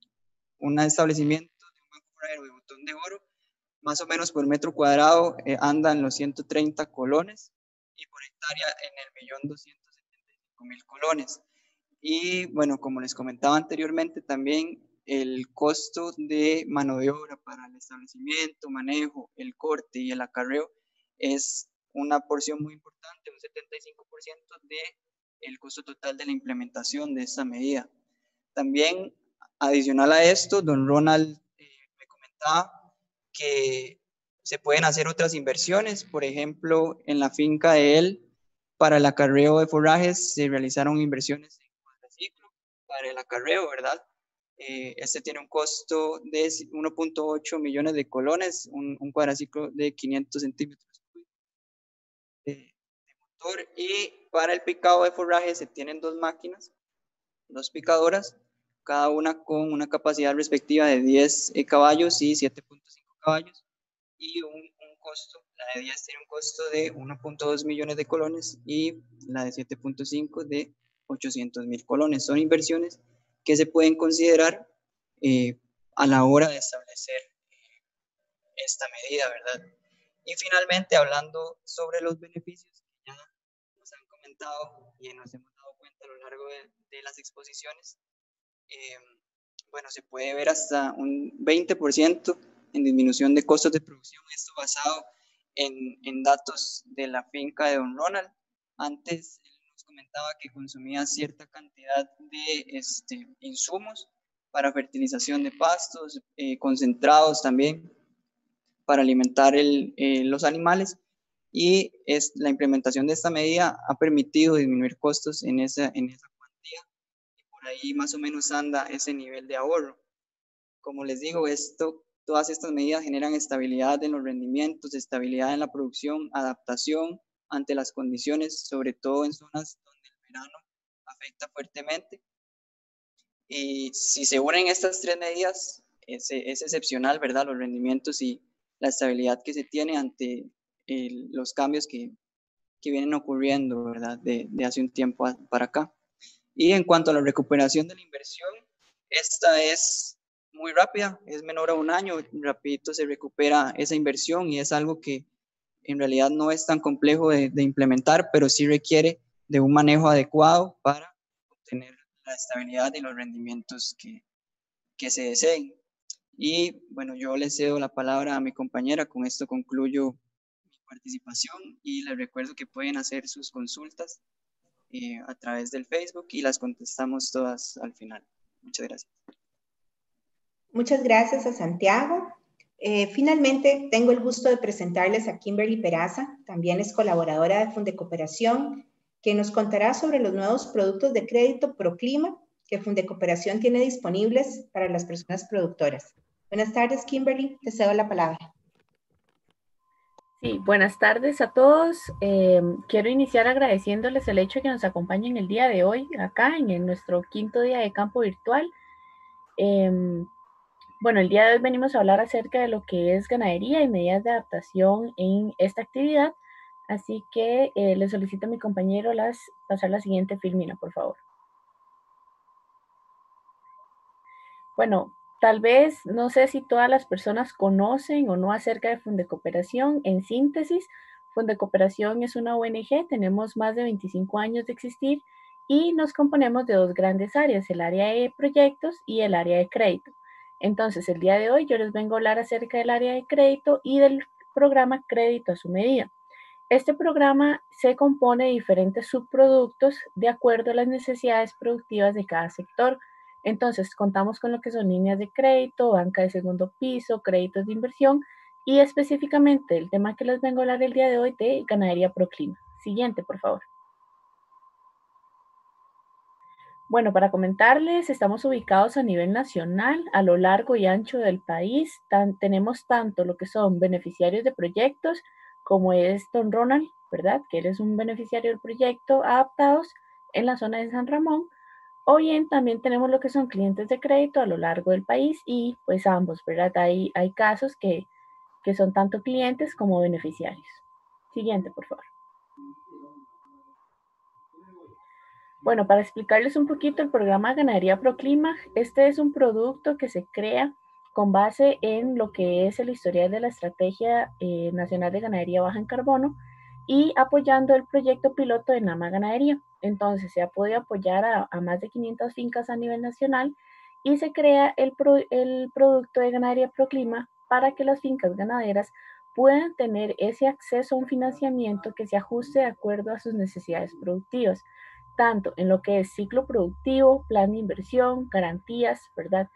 un establecimiento de un banco forrajero de botón de oro, más o menos por metro cuadrado eh, andan los 130 colones y por hectárea en el millón 275 mil colones. Y bueno, como les comentaba anteriormente, también el costo de mano de obra para el establecimiento, manejo, el corte y el acarreo es una porción muy importante, un 75% del el costo total de la implementación de esta medida. También, adicional a esto, don Ronald eh, me comentaba que se pueden hacer otras inversiones, por ejemplo, en la finca de él, para el acarreo de forrajes se realizaron inversiones para el acarreo, ¿verdad? Eh, este tiene un costo de 1.8 millones de colones, un, un, cuadraciclo de 500 centímetros de, de, motor. Y para el picado de forraje se tienen dos máquinas, dos picadoras, cada una con una capacidad respectiva de 10 eh, caballos y 7.5 caballos. Y un, un costo, la de 10 tiene un costo de 1.2 millones de colones y la de 7.5 de 800 mil colones. Son inversiones que se pueden considerar eh, a la hora de establecer eh, esta medida, ¿verdad? Y finalmente, hablando sobre los beneficios que ya nos han comentado y nos hemos dado cuenta a lo largo de, las exposiciones, eh, bueno, se puede ver hasta un 20% en disminución de costos de producción, esto basado en, en datos de la finca de Don Ronald. Antes comentaba que consumía cierta cantidad de este, insumos para fertilización de pastos, eh, concentrados también para alimentar el, eh, los animales y es, la implementación de esta medida ha permitido disminuir costos en esa, en esa cuantía y por ahí más o menos anda ese nivel de ahorro. Como les digo, esto, todas estas medidas generan estabilidad en los rendimientos, estabilidad en la producción, adaptación ante las condiciones, sobre todo en zonas donde el verano afecta fuertemente. Y si se unen estas tres medidas, es, es excepcional, ¿verdad? Los rendimientos y la estabilidad que se tiene ante los cambios que, que, vienen ocurriendo, ¿verdad? De, de hace un tiempo para acá. Y en cuanto a la recuperación de la inversión, esta es muy rápida, es menor a un año, rapidito se recupera esa inversión y es algo que en realidad no es tan complejo de, de, implementar, pero sí requiere de un manejo adecuado para obtener la estabilidad y los rendimientos que, que se deseen. Y bueno, yo le cedo la palabra a mi compañera, con esto concluyo mi participación y les recuerdo que pueden hacer sus consultas eh, a través del Facebook y las contestamos todas al final. Muchas gracias. Muchas gracias a Santiago. Eh, finalmente, tengo el gusto de presentarles a Kimberly Peraza, también es colaboradora de Funde Cooperación, que nos contará sobre los nuevos productos de crédito Proclima que Funde Cooperación tiene disponibles para las personas productoras. Buenas tardes, Kimberly, te cedo la palabra. Sí, buenas tardes a todos. Eh, quiero iniciar agradeciéndoles el hecho de que nos acompañen el día de hoy, acá en, nuestro quinto día de campo virtual. Eh, bueno, el día de hoy venimos a hablar acerca de lo que es ganadería y medidas de adaptación en esta actividad. Así que eh, le solicito a mi compañero las, pasar la siguiente filmina, por favor. Bueno, tal vez no sé si todas las personas conocen o no acerca de Funde Cooperación. En síntesis, Funde Cooperación es una ONG, tenemos más de 25 años de existir y nos componemos de dos grandes áreas, el área de proyectos y el área de crédito. Entonces, el día de hoy yo les vengo a hablar acerca del área de crédito y del programa Crédito a su medida. Este programa se compone de diferentes subproductos de acuerdo a las necesidades productivas de cada sector. Entonces, contamos con lo que son líneas de crédito, banca de segundo piso, créditos de inversión y específicamente el tema que les vengo a hablar el día de hoy de ganadería proclima. Siguiente, por favor. Bueno, para comentarles, estamos ubicados a nivel nacional, a lo largo y ancho del país. tenemos tanto lo que son beneficiarios de proyectos, como es Don Ronald, ¿verdad? Que él es un beneficiario del proyecto, adaptados en la zona de San Ramón. O bien también tenemos lo que son clientes de crédito a lo largo del país y pues ambos, ¿verdad? Hay, hay casos que, que son tanto clientes como beneficiarios. Siguiente, por favor. Bueno, para explicarles un poquito el programa Ganadería Proclima, este es un producto que se crea con base en lo que es el historial de la Estrategia eh, Nacional de Ganadería Baja en Carbono y apoyando el proyecto piloto de Nama Ganadería. Entonces se ha podido apoyar a, más de 500 fincas a nivel nacional y se crea el, el producto de Ganadería Proclima para que las fincas ganaderas puedan tener ese acceso a un financiamiento que se ajuste de acuerdo a sus necesidades productivas tanto en lo que es ciclo productivo, plan de inversión, garantías, ¿verdad?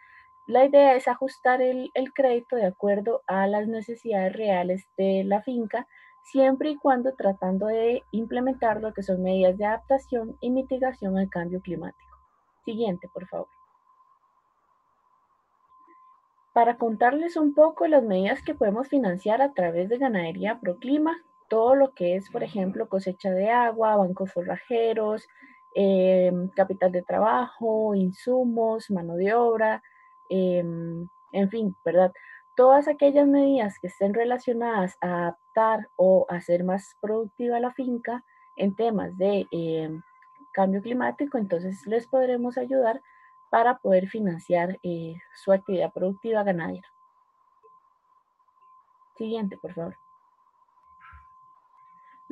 La idea es ajustar el, crédito de acuerdo a las necesidades reales de la finca, siempre y cuando tratando de implementar lo que son medidas de adaptación y mitigación al cambio climático. Siguiente, por favor. Para contarles un poco las medidas que podemos financiar a través de Ganadería Proclima, todo lo que es, por ejemplo, cosecha de agua, bancos forrajeros, Em, capital de trabajo, insumos, mano de obra, em, en fin, ¿verdad? Todas aquellas medidas que estén relacionadas a adaptar o hacer más productiva la finca en temas de em, cambio climático, entonces les podremos ayudar para poder financiar eh, su actividad productiva ganadera. Siguiente, por favor.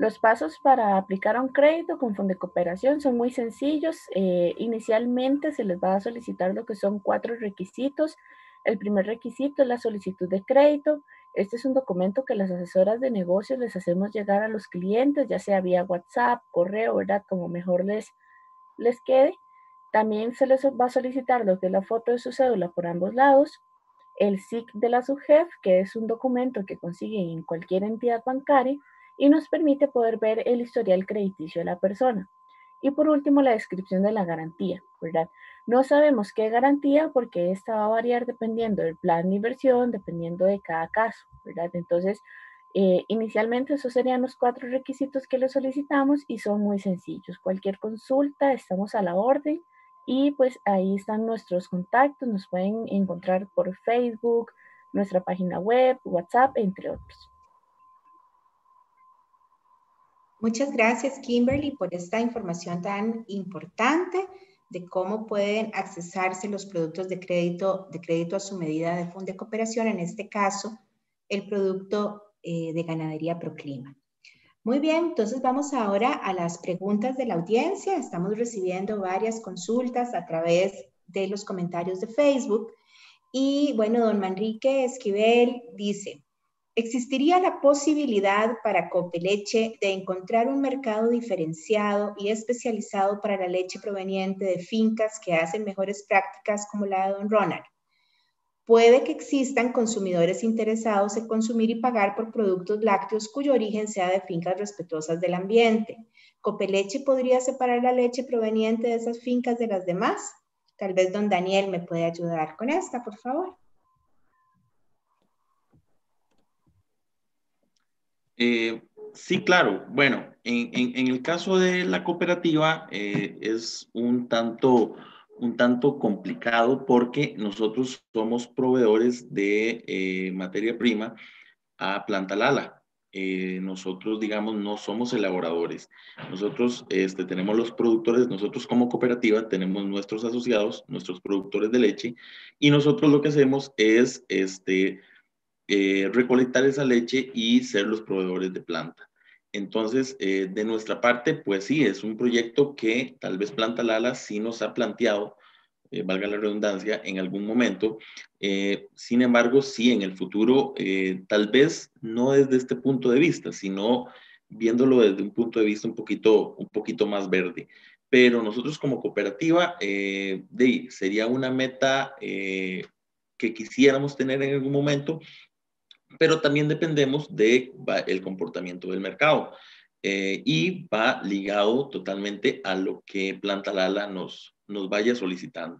Los pasos para aplicar un crédito con fondo de cooperación son muy sencillos. Eh, inicialmente se les va a solicitar lo que son cuatro requisitos. El primer requisito es la solicitud de crédito. Este es un documento que las asesoras de negocios les hacemos llegar a los clientes, ya sea vía WhatsApp, correo, ¿verdad? Como mejor les, les quede. También se les va a solicitar lo que es la foto de su cédula por ambos lados, el SIC de la SUGEF, que es un documento que consiguen en cualquier entidad bancaria y nos permite poder ver el historial crediticio de la persona. Y por último, la descripción de la garantía, ¿verdad? No sabemos qué garantía porque esta va a variar dependiendo del plan de inversión, dependiendo de cada caso, ¿verdad? Entonces, eh, inicialmente esos serían los cuatro requisitos que le solicitamos y son muy sencillos. Cualquier consulta, estamos a la orden y pues ahí están nuestros contactos, nos pueden encontrar por Facebook, nuestra página web, WhatsApp, entre otros. Muchas gracias, Kimberly, por esta información tan importante de cómo pueden accesarse los productos de crédito, de crédito a su medida de fondo de cooperación, en este caso, el producto eh, de ganadería Proclima. Muy bien, entonces vamos ahora a las preguntas de la audiencia. Estamos recibiendo varias consultas a través de los comentarios de Facebook. Y bueno, don Manrique Esquivel dice, ¿Existiría la posibilidad para Copeleche de encontrar un mercado diferenciado y especializado para la leche proveniente de fincas que hacen mejores prácticas como la de Don Ronald? Puede que existan consumidores interesados en consumir y pagar por productos lácteos cuyo origen sea de fincas respetuosas del ambiente. ¿Copeleche podría separar la leche proveniente de esas fincas de las demás? Tal vez don Daniel me puede ayudar con esta, por favor. Eh, sí, claro. Bueno, en, el caso de la cooperativa eh, es un tanto, un tanto complicado porque nosotros somos proveedores de eh, materia prima a Planta Lala. nosotros, digamos, no somos elaboradores. Nosotros este, tenemos los productores, nosotros como cooperativa tenemos nuestros asociados, nuestros productores de leche, y nosotros lo que hacemos es este, eh, recolectar esa leche y ser los proveedores de planta. Entonces, eh, de nuestra parte, pues sí, es un proyecto que tal vez Planta Lala sí nos ha planteado, eh, valga la redundancia, en algún momento. sin embargo, sí, en el futuro, tal vez no desde este punto de vista, sino viéndolo desde un punto de vista un poquito, un poquito más verde. Pero nosotros como cooperativa, sería una meta que quisiéramos tener en algún momento pero también dependemos del el comportamiento del mercado. Eh, y va ligado totalmente a lo que Planta Lala nos, nos vaya solicitando.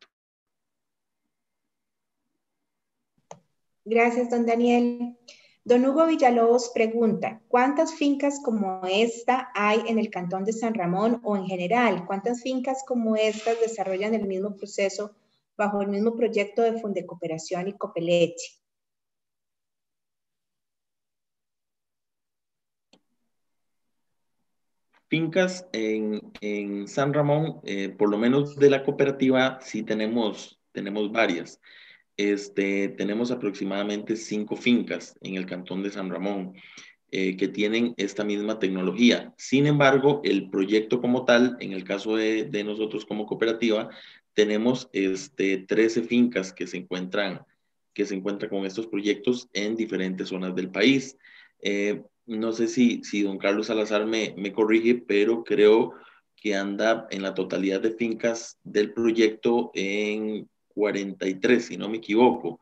Gracias, don Daniel. Don Hugo Villalobos pregunta, ¿cuántas fincas como esta hay en el cantón de San Ramón o en general? ¿Cuántas fincas como estas desarrollan el mismo proceso bajo el mismo proyecto de Funde Cooperación y Copeleche? Fincas en, San Ramón, eh, por lo menos de la cooperativa, sí tenemos, tenemos varias. Este, tenemos aproximadamente cinco fincas en el cantón de San Ramón eh, que tienen esta misma tecnología. Sin embargo, el proyecto como tal, en el caso de, nosotros como cooperativa, tenemos este, 13 fincas que se encuentran que se encuentran con estos proyectos en diferentes zonas del país. Eh, no sé si, si don Carlos Salazar me, me corrige, pero creo que anda en la totalidad de fincas del proyecto en 43, si no me equivoco.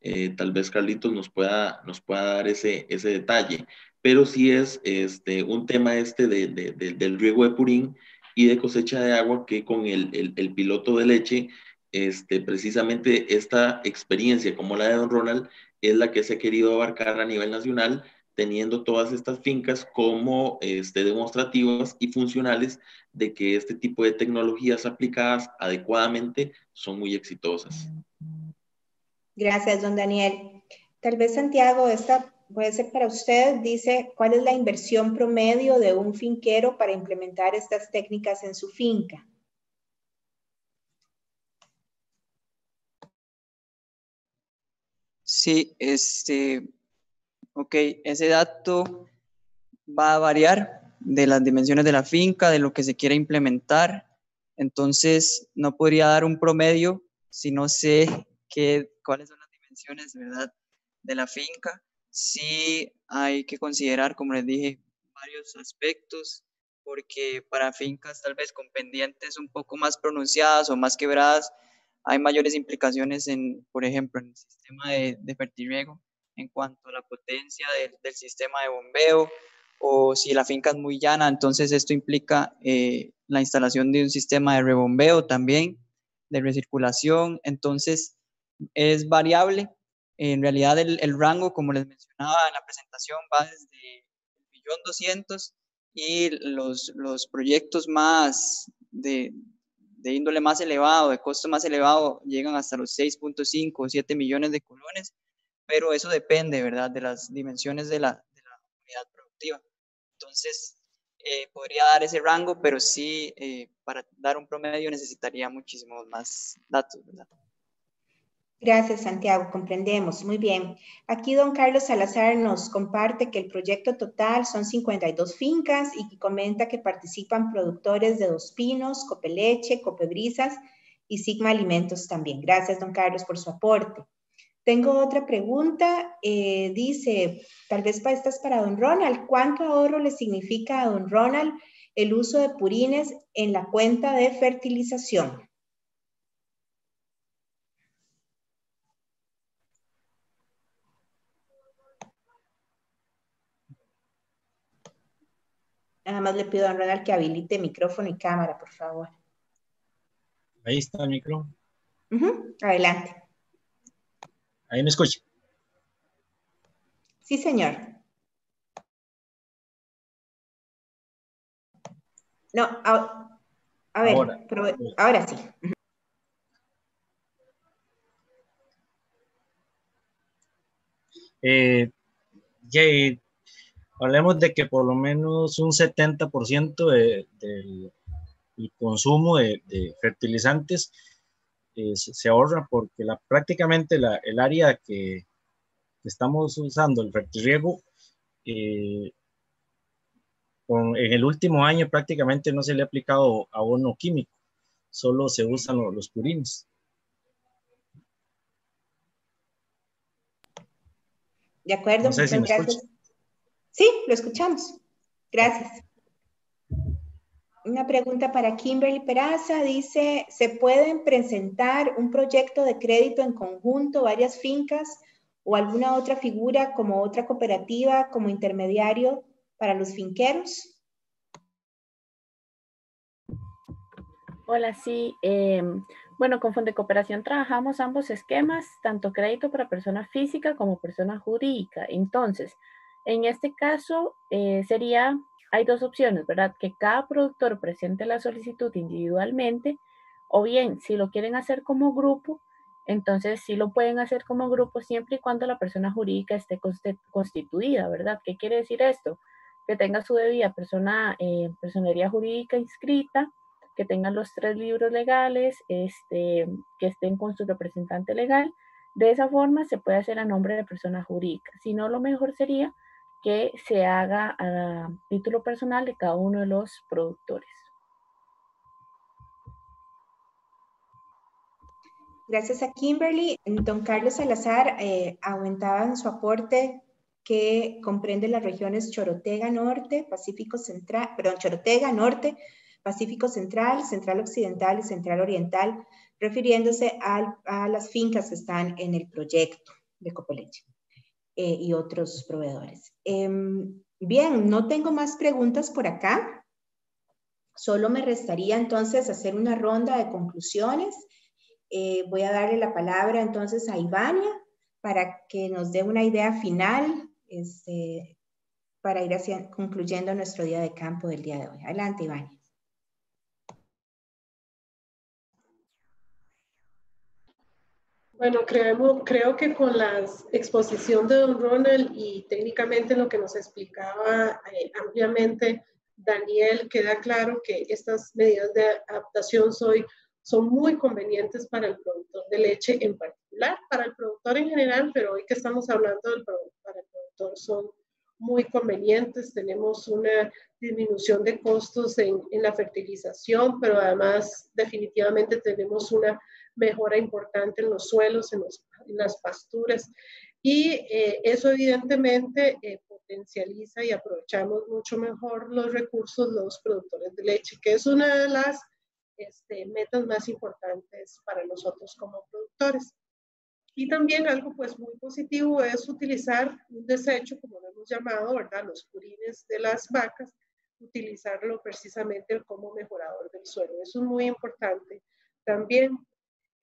Eh, tal vez Carlitos nos pueda, nos pueda dar ese, ese detalle, pero sí es este, un tema este de, del riego de purín y de cosecha de agua que con el, el, el, piloto de leche, este, precisamente esta experiencia como la de Don Ronald es la que se ha querido abarcar a nivel nacional teniendo todas estas fincas como este, demostrativas y funcionales de que este tipo de tecnologías aplicadas adecuadamente son muy exitosas. Gracias, don Daniel. Tal vez, Santiago, esta puede ser para usted. Dice, ¿cuál es la inversión promedio de un finquero para implementar estas técnicas en su finca? Sí, este, Ok, ese dato va a variar de las dimensiones de la finca, de lo que se quiera implementar. Entonces, no podría dar un promedio si no sé qué, cuáles son las dimensiones ¿verdad? de la finca. sí hay que considerar, como les dije, varios aspectos, porque para fincas tal vez con pendientes un poco más pronunciadas o más quebradas, hay mayores implicaciones en, por ejemplo, en el sistema de, de en cuanto a la potencia del, sistema de bombeo o si la finca es muy llana, entonces esto implica eh, la instalación de un sistema de rebombeo también, de recirculación, entonces es variable. En realidad el, el rango, como les mencionaba en la presentación, va desde el millón doscientos y los, los proyectos más de, de índole más elevado, de costo más elevado, llegan hasta los 6.5 o 7 millones de colones, pero eso depende, ¿verdad?, de las dimensiones de la, de unidad productiva. Entonces, eh, podría dar ese rango, pero sí, eh, para dar un promedio necesitaría muchísimos más datos, ¿verdad? Gracias, Santiago, comprendemos. Muy bien. Aquí don Carlos Salazar nos comparte que el proyecto total son 52 fincas y que comenta que participan productores de Dos Pinos, Copeleche, Copebrisas y Sigma Alimentos también. Gracias, don Carlos, por su aporte. Tengo otra pregunta. Eh, dice, tal vez para esta es para don Ronald. ¿Cuánto ahorro le significa a don Ronald el uso de purines en la cuenta de fertilización? Nada más le pido a don Ronald que habilite micrófono y cámara, por favor. Ahí está el micro. Adelante. Ahí me escucha. Sí, señor. No, a, ver, ahora, sí. Eh, hablemos de que por lo menos un 70% de, del consumo de, fertilizantes eh, se, ahorra porque la, prácticamente la, el área que, estamos usando, el fertirriego, eh, con, en el último año prácticamente no se le ha aplicado abono químico, solo se usan los, purines. De acuerdo, muchas gracias. Sí, lo escuchamos. Gracias. Una pregunta para Kimberly Peraza. Dice, ¿se pueden presentar un proyecto de crédito en conjunto, varias fincas o alguna otra figura como otra cooperativa, como intermediario para los finqueros? Hola, sí. Em, bueno, con Fondo de Cooperación trabajamos ambos esquemas, tanto crédito para persona física como persona jurídica. Entonces, en este caso, eh, sería, hay dos opciones, ¿verdad? Que cada productor presente la solicitud individualmente, o bien, si lo quieren hacer como grupo, entonces sí lo pueden hacer como grupo siempre y cuando la persona jurídica esté constituida, ¿verdad? ¿Qué quiere decir esto? Que tenga su debida persona, eh, personería jurídica inscrita, que tengan los tres libros legales, este, que estén con su representante legal. De esa forma se puede hacer a nombre de persona jurídica. Si no, lo mejor sería que se haga a título personal de cada uno de los productores. Gracias a Kimberly. Don Carlos Salazar eh, aumentaba en su aporte que comprende las regiones Chorotega Norte, Pacífico Central, perdón, Chorotega Norte, Pacífico Central, Central Occidental y Central Oriental, refiriéndose a las fincas que están en el proyecto de Copeleche. Eh, y otros proveedores. Em, bien, no tengo más preguntas por acá. Solo me restaría entonces hacer una ronda de conclusiones. Eh, voy a darle la palabra entonces a Ivania para que nos dé una idea final este, para ir concluyendo nuestro día de campo del día de hoy. Adelante, Ivania. Bueno, creo que con la exposición de don Ronald y técnicamente lo que nos explicaba eh, ampliamente Daniel, queda claro que estas medidas de adaptación soy, son muy convenientes para el productor de leche en particular, para el productor en general, pero hoy que estamos hablando del para el productor son muy convenientes. Tenemos una disminución de costos en, en la fertilización, pero además definitivamente tenemos una mejora importante en los suelos, en, las pasturas. Y eh, eso evidentemente eh, potencializa y aprovechamos mucho mejor los recursos los productores de leche, que es una de las este, metas más importantes para nosotros como productores. Y también algo pues muy positivo es utilizar un desecho, como lo hemos llamado, ¿verdad? Los purines de las vacas, utilizarlo precisamente como mejorador del suelo. Eso es muy importante. También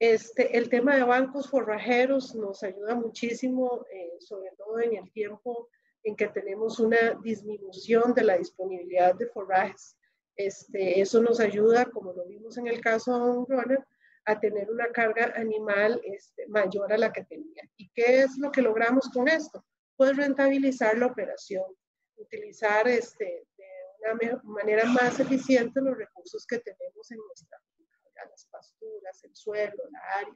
este, el tema de bancos forrajeros nos ayuda muchísimo, eh, sobre todo en el tiempo en que tenemos una disminución de la disponibilidad de forrajes. Este, eso nos ayuda, como lo vimos en el caso de Don Ronald, a tener una carga animal este, mayor a la que tenía. ¿Y qué es lo que logramos con esto? Pues rentabilizar la operación, utilizar este, de una manera más eficiente los recursos que tenemos en nuestra vida, las pasturas, el suelo, la área.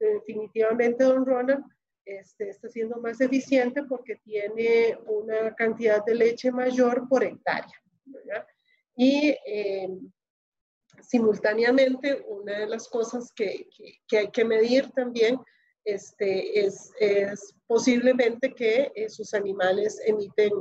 Definitivamente, don Ronald este, está siendo más eficiente porque tiene una cantidad de leche mayor por hectárea. Y eh, simultáneamente, una de las cosas que, que, hay que medir también este, es, es posiblemente que eh, sus animales emiten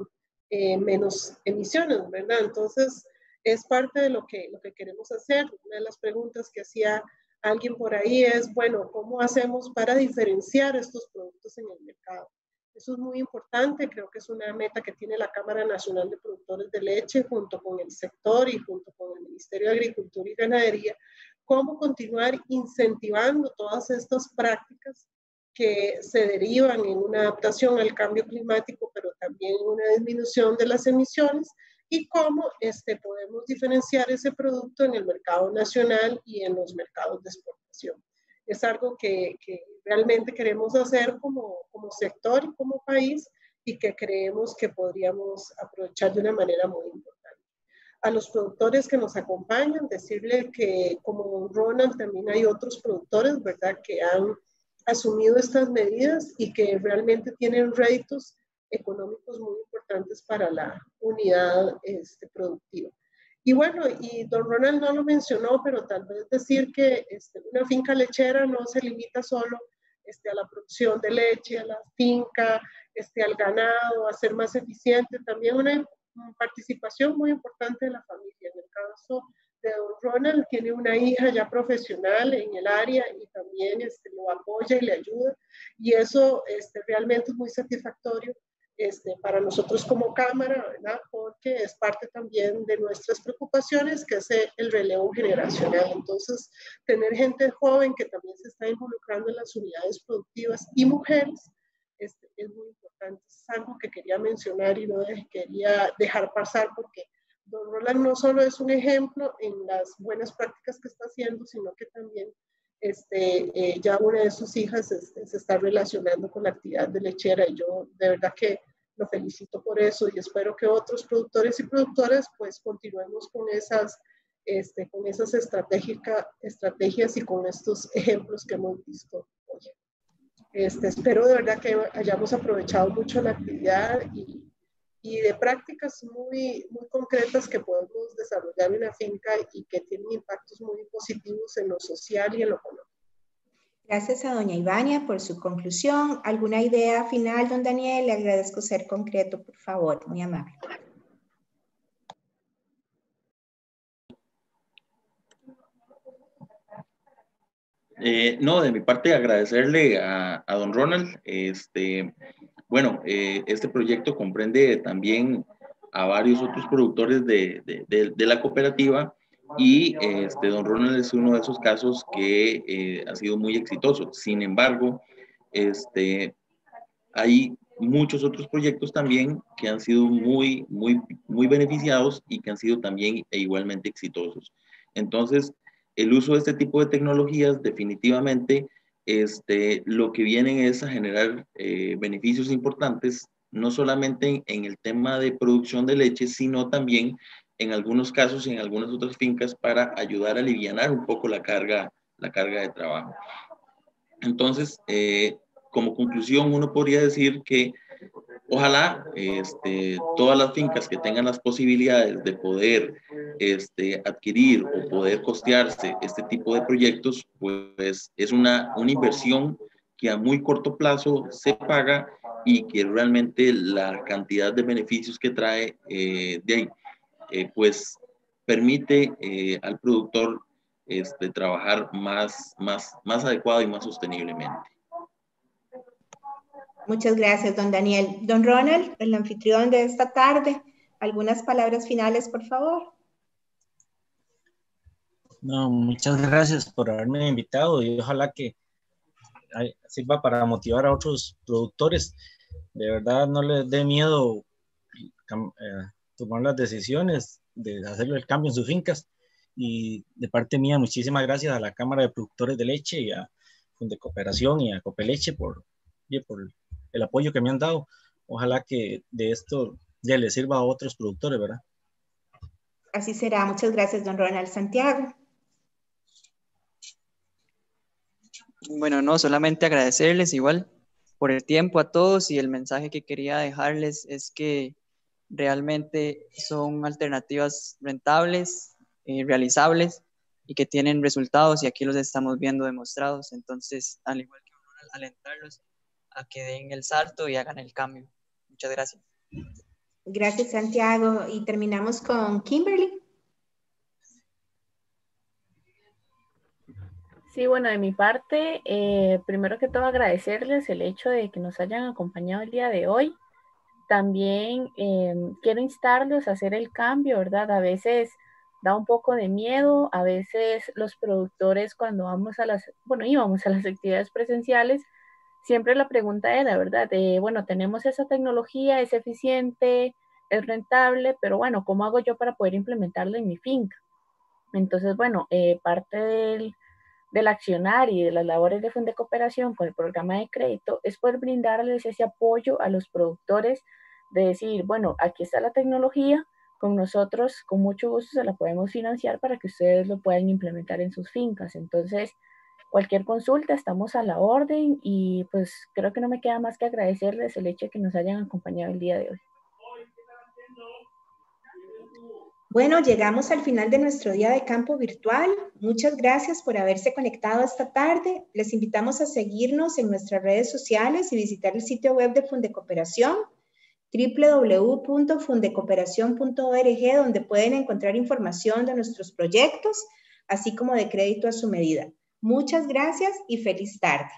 eh, menos emisiones, ¿verdad? Entonces, es parte de lo que, lo que queremos hacer. Una de las preguntas que hacía alguien por ahí es, bueno, ¿cómo hacemos para diferenciar estos productos en el mercado? Eso es muy importante, creo que es una meta que tiene la Cámara Nacional de Productores de Leche junto con el sector y junto con el Ministerio de Agricultura y Ganadería, cómo continuar incentivando todas estas prácticas que se derivan en una adaptación al cambio climático, pero también en una disminución de las emisiones y cómo este, podemos diferenciar ese producto en el mercado nacional y en los mercados de exportación es algo que, realmente queremos hacer como, como sector y como país y que creemos que podríamos aprovechar de una manera muy importante. A los productores que nos acompañan, decirle que como Ronald también hay otros productores, ¿verdad?, que han asumido estas medidas y que realmente tienen réditos económicos muy importantes para la unidad este, productiva. Y bueno, y don Ronald no lo mencionó, pero tal vez decir que este, una finca lechera no se limita solo este, a la producción de leche, a la finca, este, al ganado, a ser más eficiente, también una participación muy importante de la familia. En el caso de don Ronald, tiene una hija ya profesional en el área y también este, lo apoya y le ayuda. Y eso este, realmente es muy satisfactorio este, para nosotros como Cámara, ¿verdad? porque es parte también de nuestras preocupaciones, que es el relevo generacional. Entonces, tener gente joven que también se está involucrando en las unidades productivas y mujeres este, es muy importante. Es algo que quería mencionar y no quería dejar pasar porque Don Roland no solo es un ejemplo en las buenas prácticas que está haciendo, sino que también este, eh, ya una de sus hijas este, se está relacionando con la actividad de lechera y yo de verdad que lo felicito por eso y espero que otros productores y productoras pues continuemos con esas, este, con esas estrategias y con estos ejemplos que hemos visto hoy. Este, espero de verdad que hayamos aprovechado mucho la actividad y, y de prácticas muy, muy concretas que podemos desarrollar en la finca y que tienen impactos muy positivos en lo social y en lo económico. Gracias a doña Ivania por su conclusión. ¿Alguna idea final, don Daniel? Le agradezco ser concreto, por favor. Muy amable. Eh, no, de mi parte agradecerle a, don Ronald. Este, bueno, eh, este proyecto comprende también a varios otros productores de, la cooperativa y este, don Ronald es uno de esos casos que eh, ha sido muy exitoso. Sin embargo, este, hay muchos otros proyectos también que han sido muy, muy, muy beneficiados y que han sido también e igualmente exitosos. Entonces, el uso de este tipo de tecnologías definitivamente este, lo que vienen es a generar eh, beneficios importantes, no solamente en el tema de producción de leche, sino también en algunos casos y en algunas otras fincas para ayudar a aliviar un poco la carga, la carga de trabajo. Entonces, eh, como conclusión, uno podría decir que ojalá este, todas las fincas que tengan las posibilidades de poder este, adquirir o poder costearse este tipo de proyectos, pues es una, una inversión que a muy corto plazo se paga y que realmente la cantidad de beneficios que trae eh, de ahí, eh, pues permite eh, al productor este, trabajar más, más, más adecuado y más sosteniblemente. Muchas gracias, don Daniel. Don Ronald, el anfitrión de esta tarde, algunas palabras finales, por favor. No, muchas gracias por haberme invitado y ojalá que sirva para motivar a otros productores. De verdad, no les dé miedo eh, tomar las decisiones de hacer el cambio en sus fincas. Y de parte mía, muchísimas gracias a la Cámara de Productores de Leche y a de Cooperación y a Copeleche por, por el apoyo que me han dado. Ojalá que de esto ya le sirva a otros productores, ¿verdad? Así será. Muchas gracias, don Ronald Santiago. Bueno, no, solamente agradecerles igual por el tiempo a todos y el mensaje que quería dejarles es que realmente son alternativas rentables, eh, realizables y que tienen resultados y aquí los estamos viendo demostrados. Entonces, al igual que alentarlos a que den el salto y hagan el cambio. Muchas gracias. Gracias, Santiago. Y terminamos con Kimberly. Sí, bueno, de mi parte, eh, primero que todo agradecerles el hecho de que nos hayan acompañado el día de hoy. También eh, quiero instarlos a hacer el cambio, ¿verdad? A veces da un poco de miedo, a veces los productores cuando vamos a las, bueno, íbamos a las actividades presenciales, siempre la pregunta era, ¿verdad? Bueno, tenemos esa tecnología, es eficiente, es rentable, pero bueno, ¿cómo hago yo para poder implementarla en mi finca? Entonces, bueno, eh, parte del del accionar y de las labores de de Cooperación con el programa de crédito es poder brindarles ese apoyo a los productores de decir, bueno, aquí está la tecnología, con nosotros con mucho gusto se la podemos financiar para que ustedes lo puedan implementar en sus fincas. Entonces, cualquier consulta, estamos a la orden y pues creo que no me queda más que agradecerles el hecho de que nos hayan acompañado el día de hoy. Bueno, llegamos al final de nuestro día de campo virtual. Muchas gracias por haberse conectado esta tarde. Les invitamos a seguirnos en nuestras redes sociales y visitar el sitio web de Fundecooperación www.fundecooperación.org donde pueden encontrar información de nuestros proyectos, así como de crédito a su medida. Muchas gracias y feliz tarde.